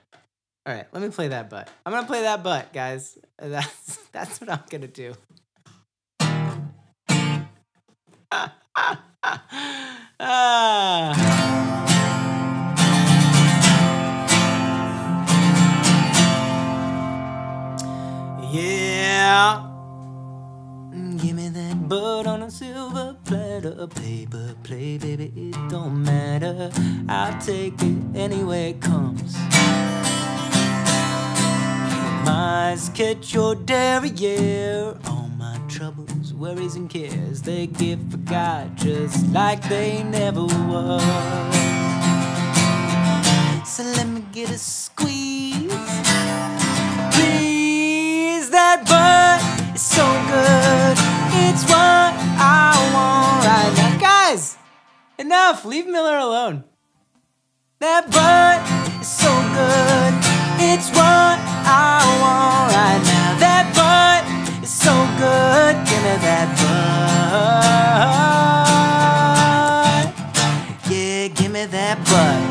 all right, let me play that butt. I'm gonna play that butt, guys. <laughs> That's that's what I'm gonna do. <laughs> ah. Give me that butt on a silver platter, paper play, baby. It don't matter. I'll take it any way it comes. My eyes catch your derriere. All my troubles, worries, and cares they get forgot just like they never were. So let me get a squeeze. Enough. Leave Miller alone. That butt is so good. It's what I want right now. That butt is so good. Give me that butt. Yeah, give me that butt.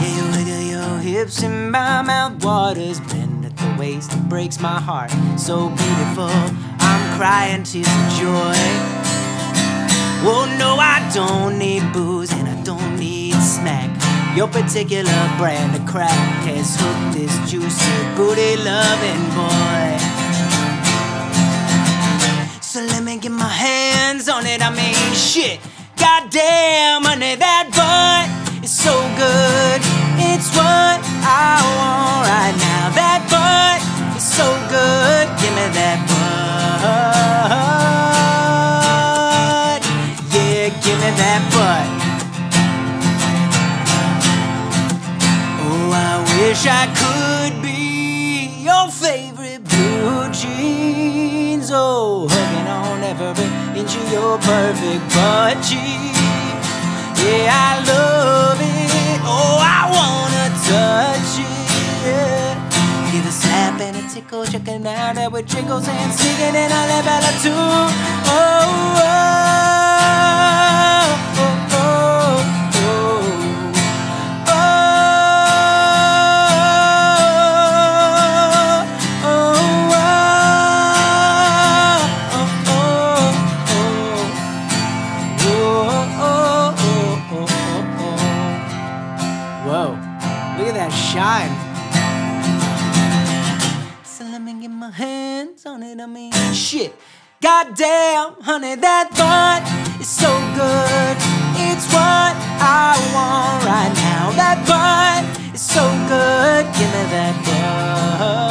Yeah, you wiggle your hips and my mouth waters blend at the waist. It breaks my heart. So beautiful. Crying tears of joy. Oh no, I don't need booze and I don't need smack. Your particular brand of crack has hooked this juicy booty loving boy. So let me get my hands on it. I mean, shit. Goddamn, honey, that butt is so good. It's what I want right now. That butt is so good. Give me that butt. Yeah, give me that butt. Oh, I wish I could be your favorite blue jeans. Oh, hugging on every inch of your perfect butt cheek. Yeah, I love it. Oh, I wanna touch it. Yeah. Tickle, checking out it jiggles and singing in a level too. Oh, oh, oh, oh, hands on it, I mean, shit. Goddamn, honey, that butt is so good. It's what I want right now. That butt is so good. Give me that butt.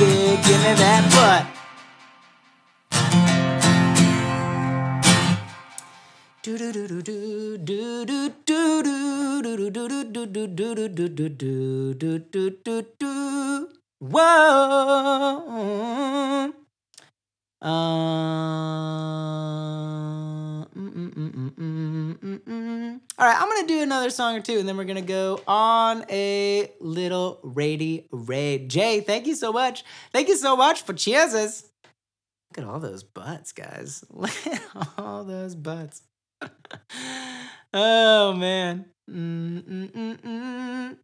Yeah, give me that butt. Do do do do do do do do do do do do do do do do do do do do do do Whoa. All right, I'm gonna do another song or two, and then we're gonna go on a little rady raid. Jay, thank you so much. Thank you so much for cheerses. Look at all those butts, guys. Look at all those butts. oh man. Let me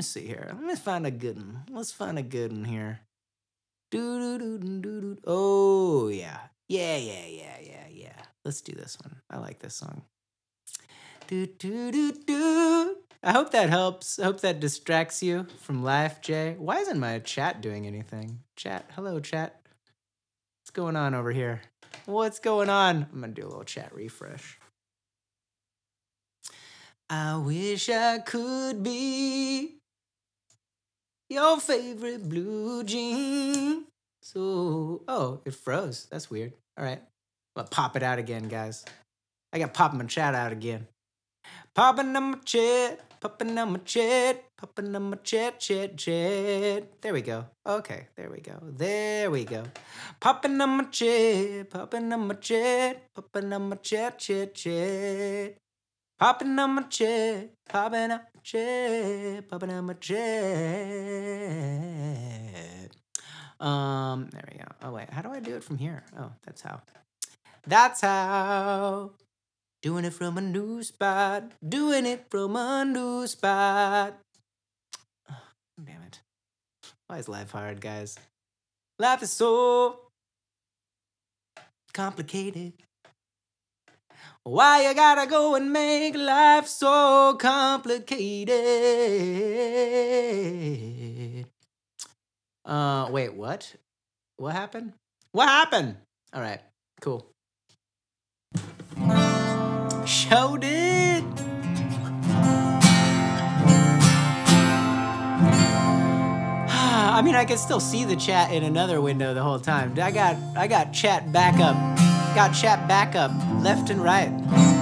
see here. Let me find a good one. Let's find a good one here. Do do do do do. Oh yeah, yeah, yeah, yeah, yeah, yeah. Let's do this one. I like this song. Do do do do. I hope that helps. I hope that distracts you from life, Jay. Why isn't my chat doing anything? Chat, hello, chat. What's going on over here? What's going on? I'm gonna do a little chat refresh. I wish I could be your favorite blue jean. So, oh, it froze. That's weird. All right. I'll pop it out again, guys. I got popping my chat out again. Popping on my chat, popping on my chat, popping on my chat, chat, chat. There we go. Okay, there we go. There we go. Popping on my chat, popping on my chat, popping on my chat, chat, chat. Popping on my chat, popping on my chat, popping on my chat. Um, there we go. Oh wait, how do I do it from here? Oh, that's how. That's how. Doing it from a new spot. Doing it from a new spot. <sighs> Damn it. Why is life hard, guys? Life is so complicated. Why you gotta go and make life so complicated? Uh, wait, what? What happened? What happened? All right, cool. Showed it. <sighs> I mean, I can still see the chat in another window the whole time. I got, I got chat backup, got chat backup left and right.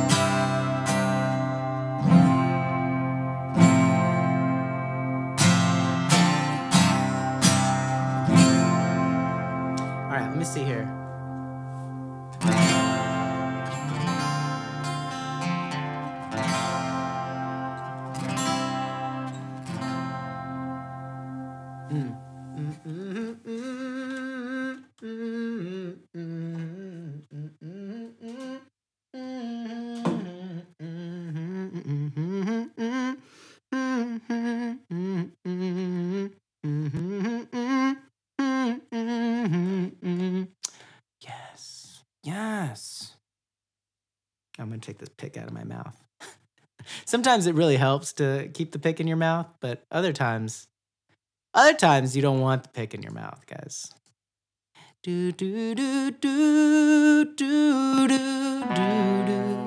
To take this pick out of my mouth. <laughs> Sometimes it really helps to keep the pick in your mouth, but other times other times you don't want the pick in your mouth, guys. Do do do do do do do.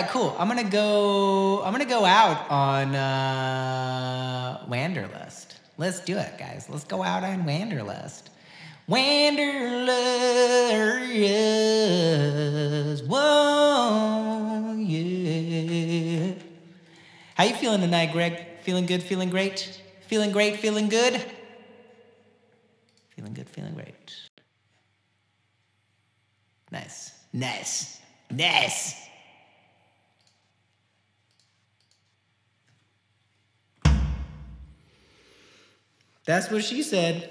right, cool. I'm gonna go. I'm gonna go out on uh, Wanderlust. Let's do it, guys. Let's go out on Wanderlust. Wanderlust. Whoa, yeah. How you feeling tonight, Greg? Feeling good? Feeling great? Feeling great? Feeling good? Feeling good? Feeling great. Nice. Nice. Nice. That's what she said.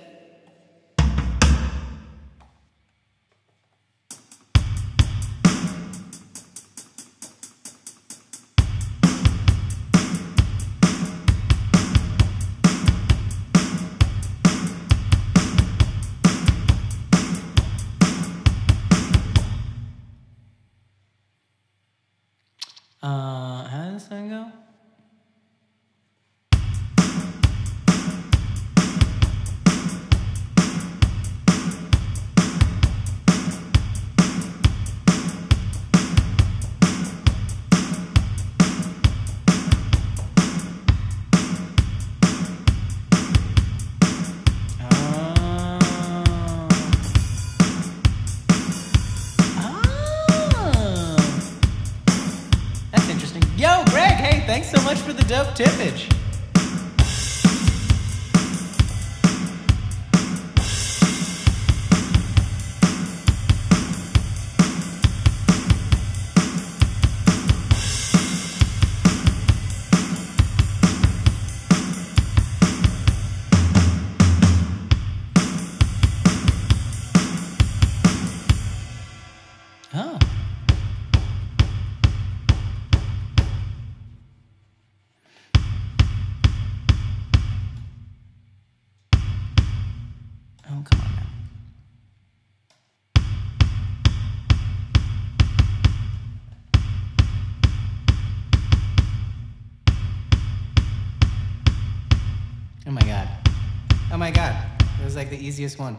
easiest one.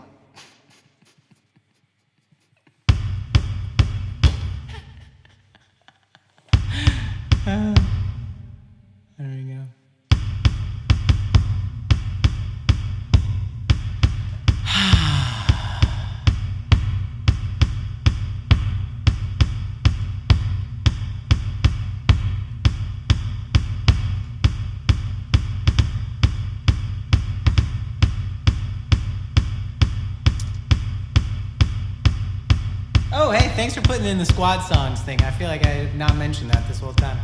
For putting in the squad songs thing. I feel like I have not mentioned that this whole time.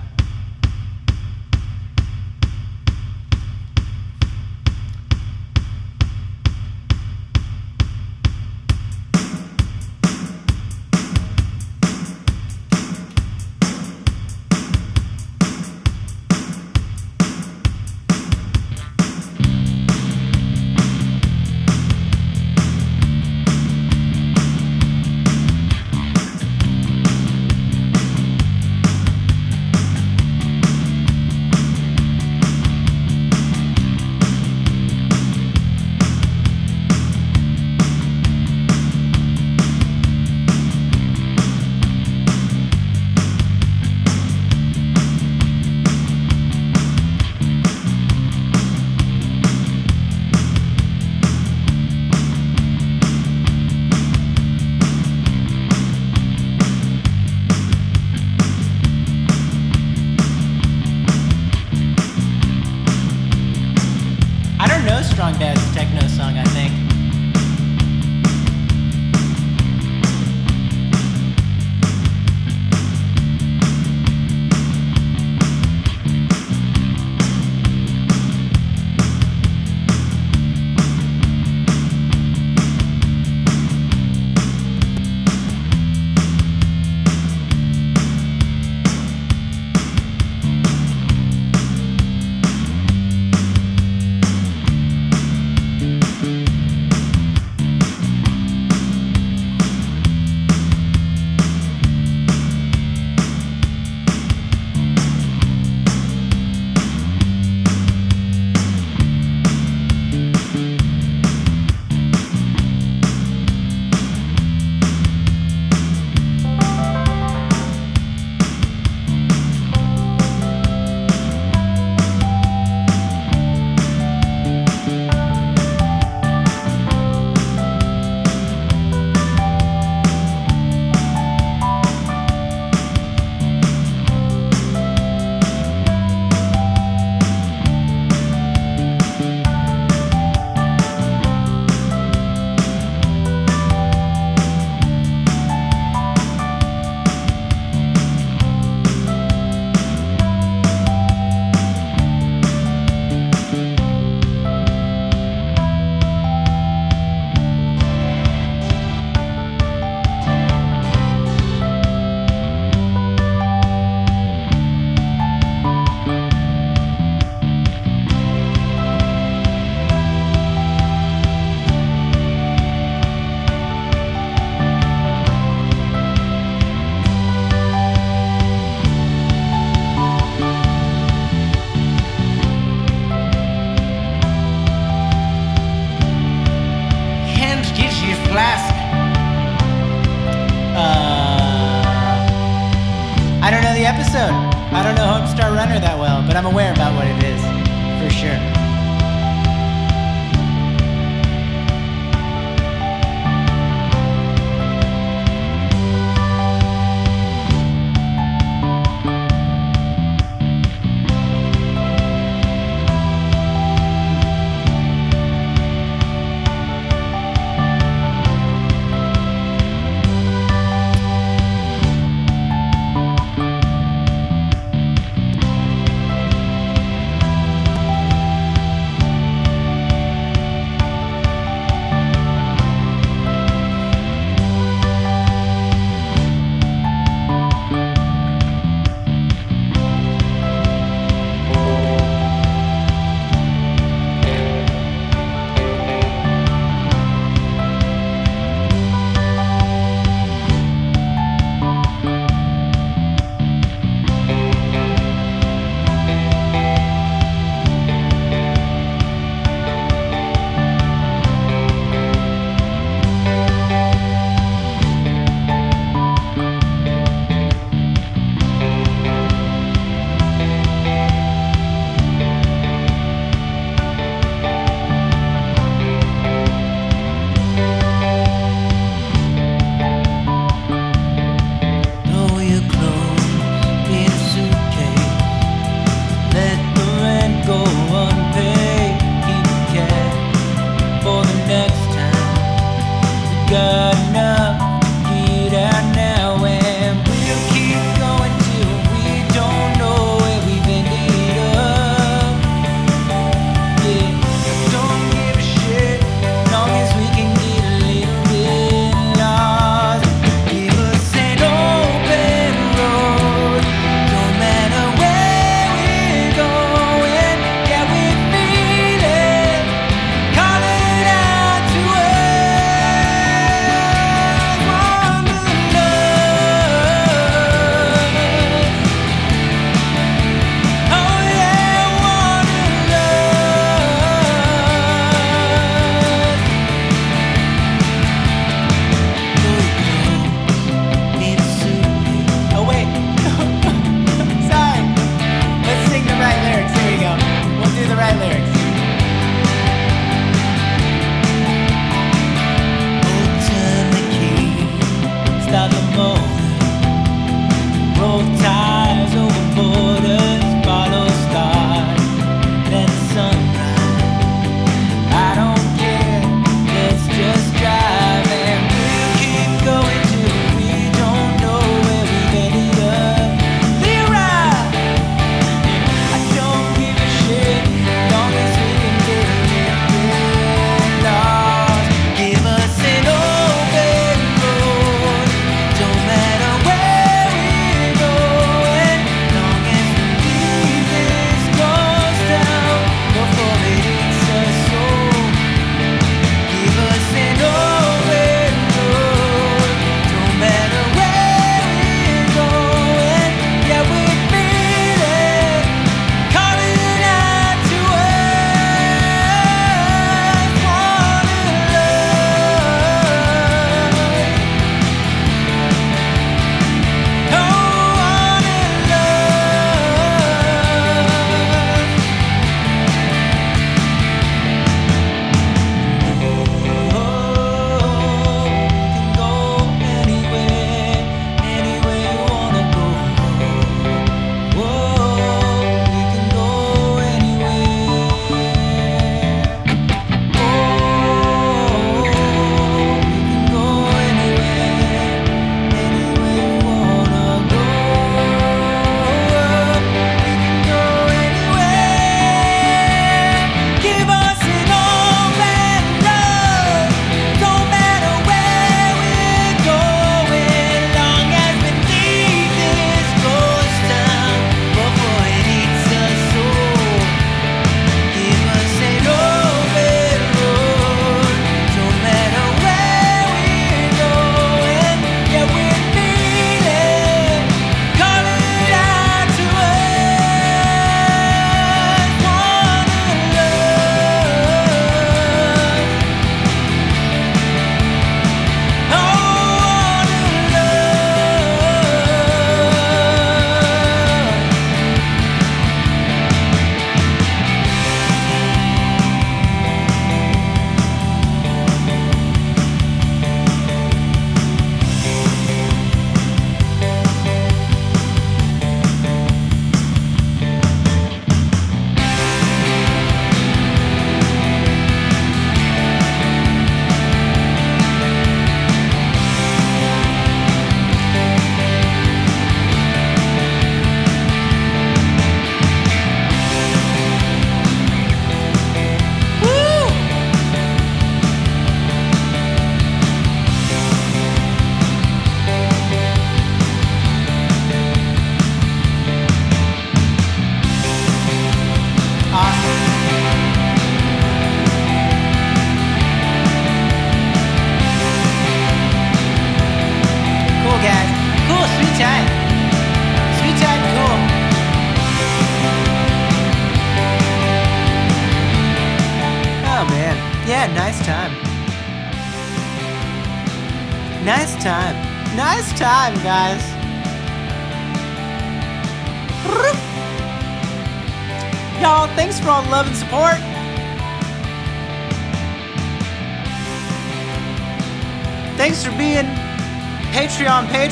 But I'm aware about what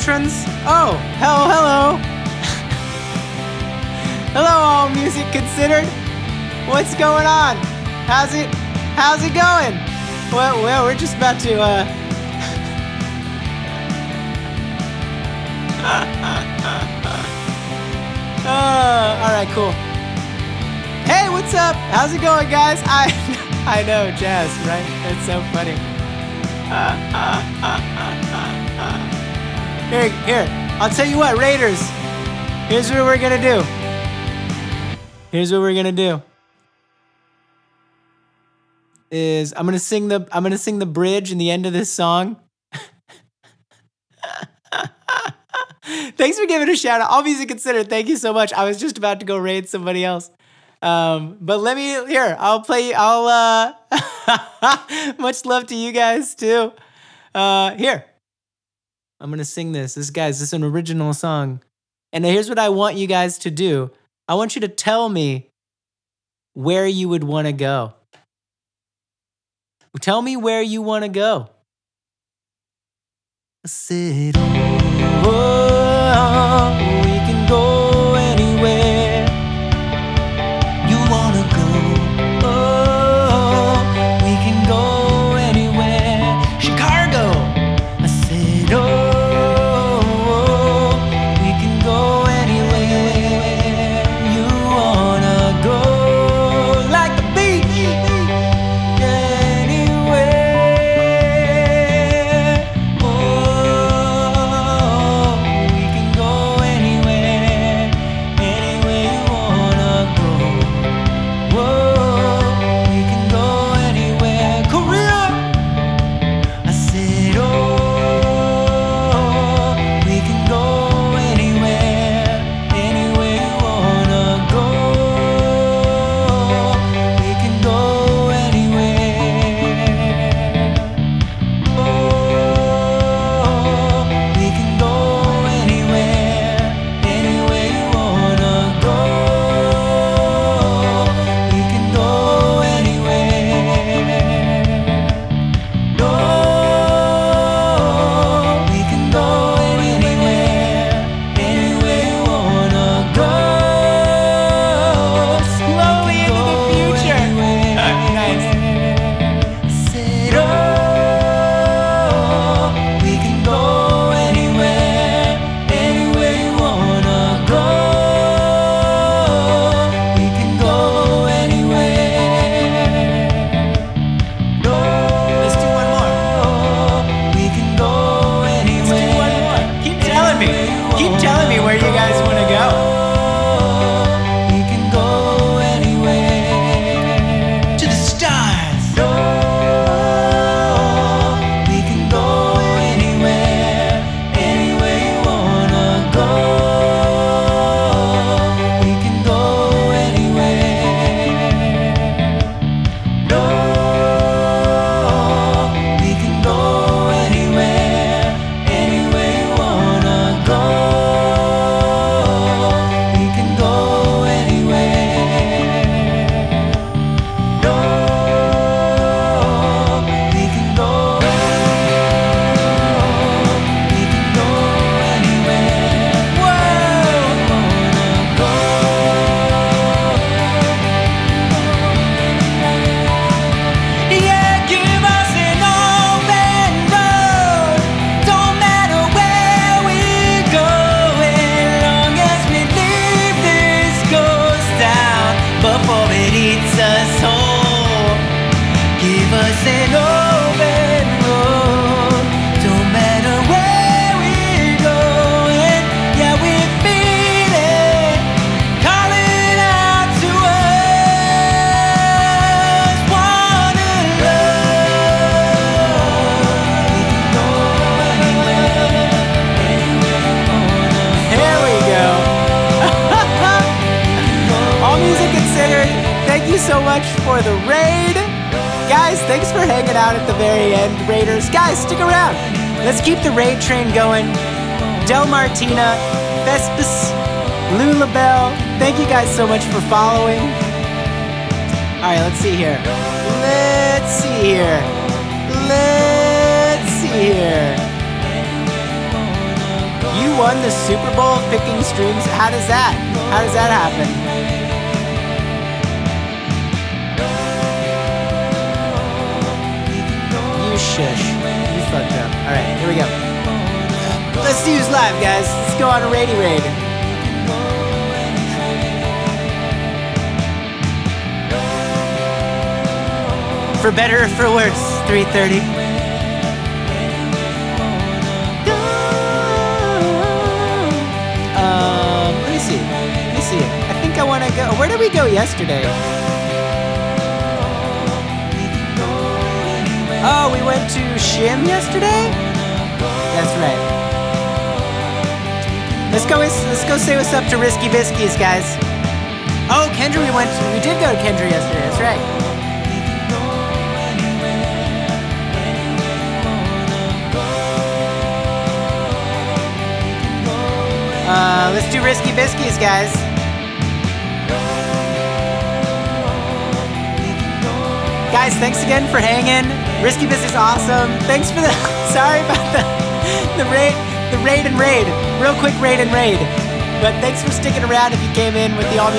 patrons. I'll tell you what, Raiders, here's what we're going to do. Here's what we're going to do. Is I'm gonna sing the I'm gonna sing the bridge in the end of this song. <laughs> Thanks for giving a shout out. All music considered. Thank you so much. I was just about to go raid somebody else. Um, but let me here. I'll play. I'll uh, <laughs> much love to you guys too. Uh, here. I'm gonna sing this. This guys, this is an original song. And here's what I want you guys to do. I want you to tell me where you would want to go. Tell me where you want to go. Sit. Whoa.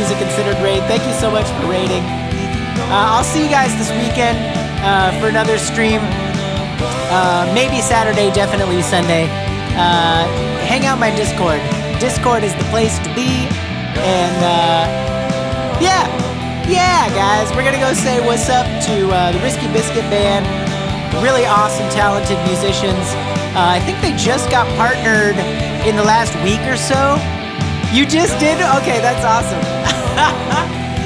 Music Considered raid. Thank you so much for raiding. Uh, I'll see you guys this weekend uh, for another stream. Uh, maybe Saturday, definitely Sunday. Uh, hang out my Discord. Discord is the place to be. And uh, yeah, yeah, guys, we're gonna go say what's up to uh, the Risky Biscuit Band. Really awesome, talented musicians. I think they just got partnered in the last week or so. You just did? Okay, that's awesome.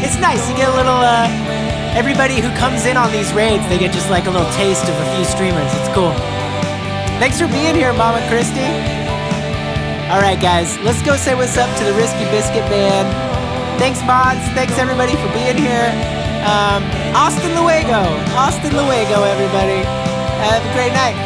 It's nice. You get a little, uh, everybody who comes in on these raids, they get just like a little taste of a few streamers. It's cool. Thanks for being here, Mama Christy. All right, guys, let's go say what's up to the Risky Biscuit Band. Thanks, mods. Thanks, everybody, for being here. Um, Austin Luego. Austin Luego, everybody. Have a great night.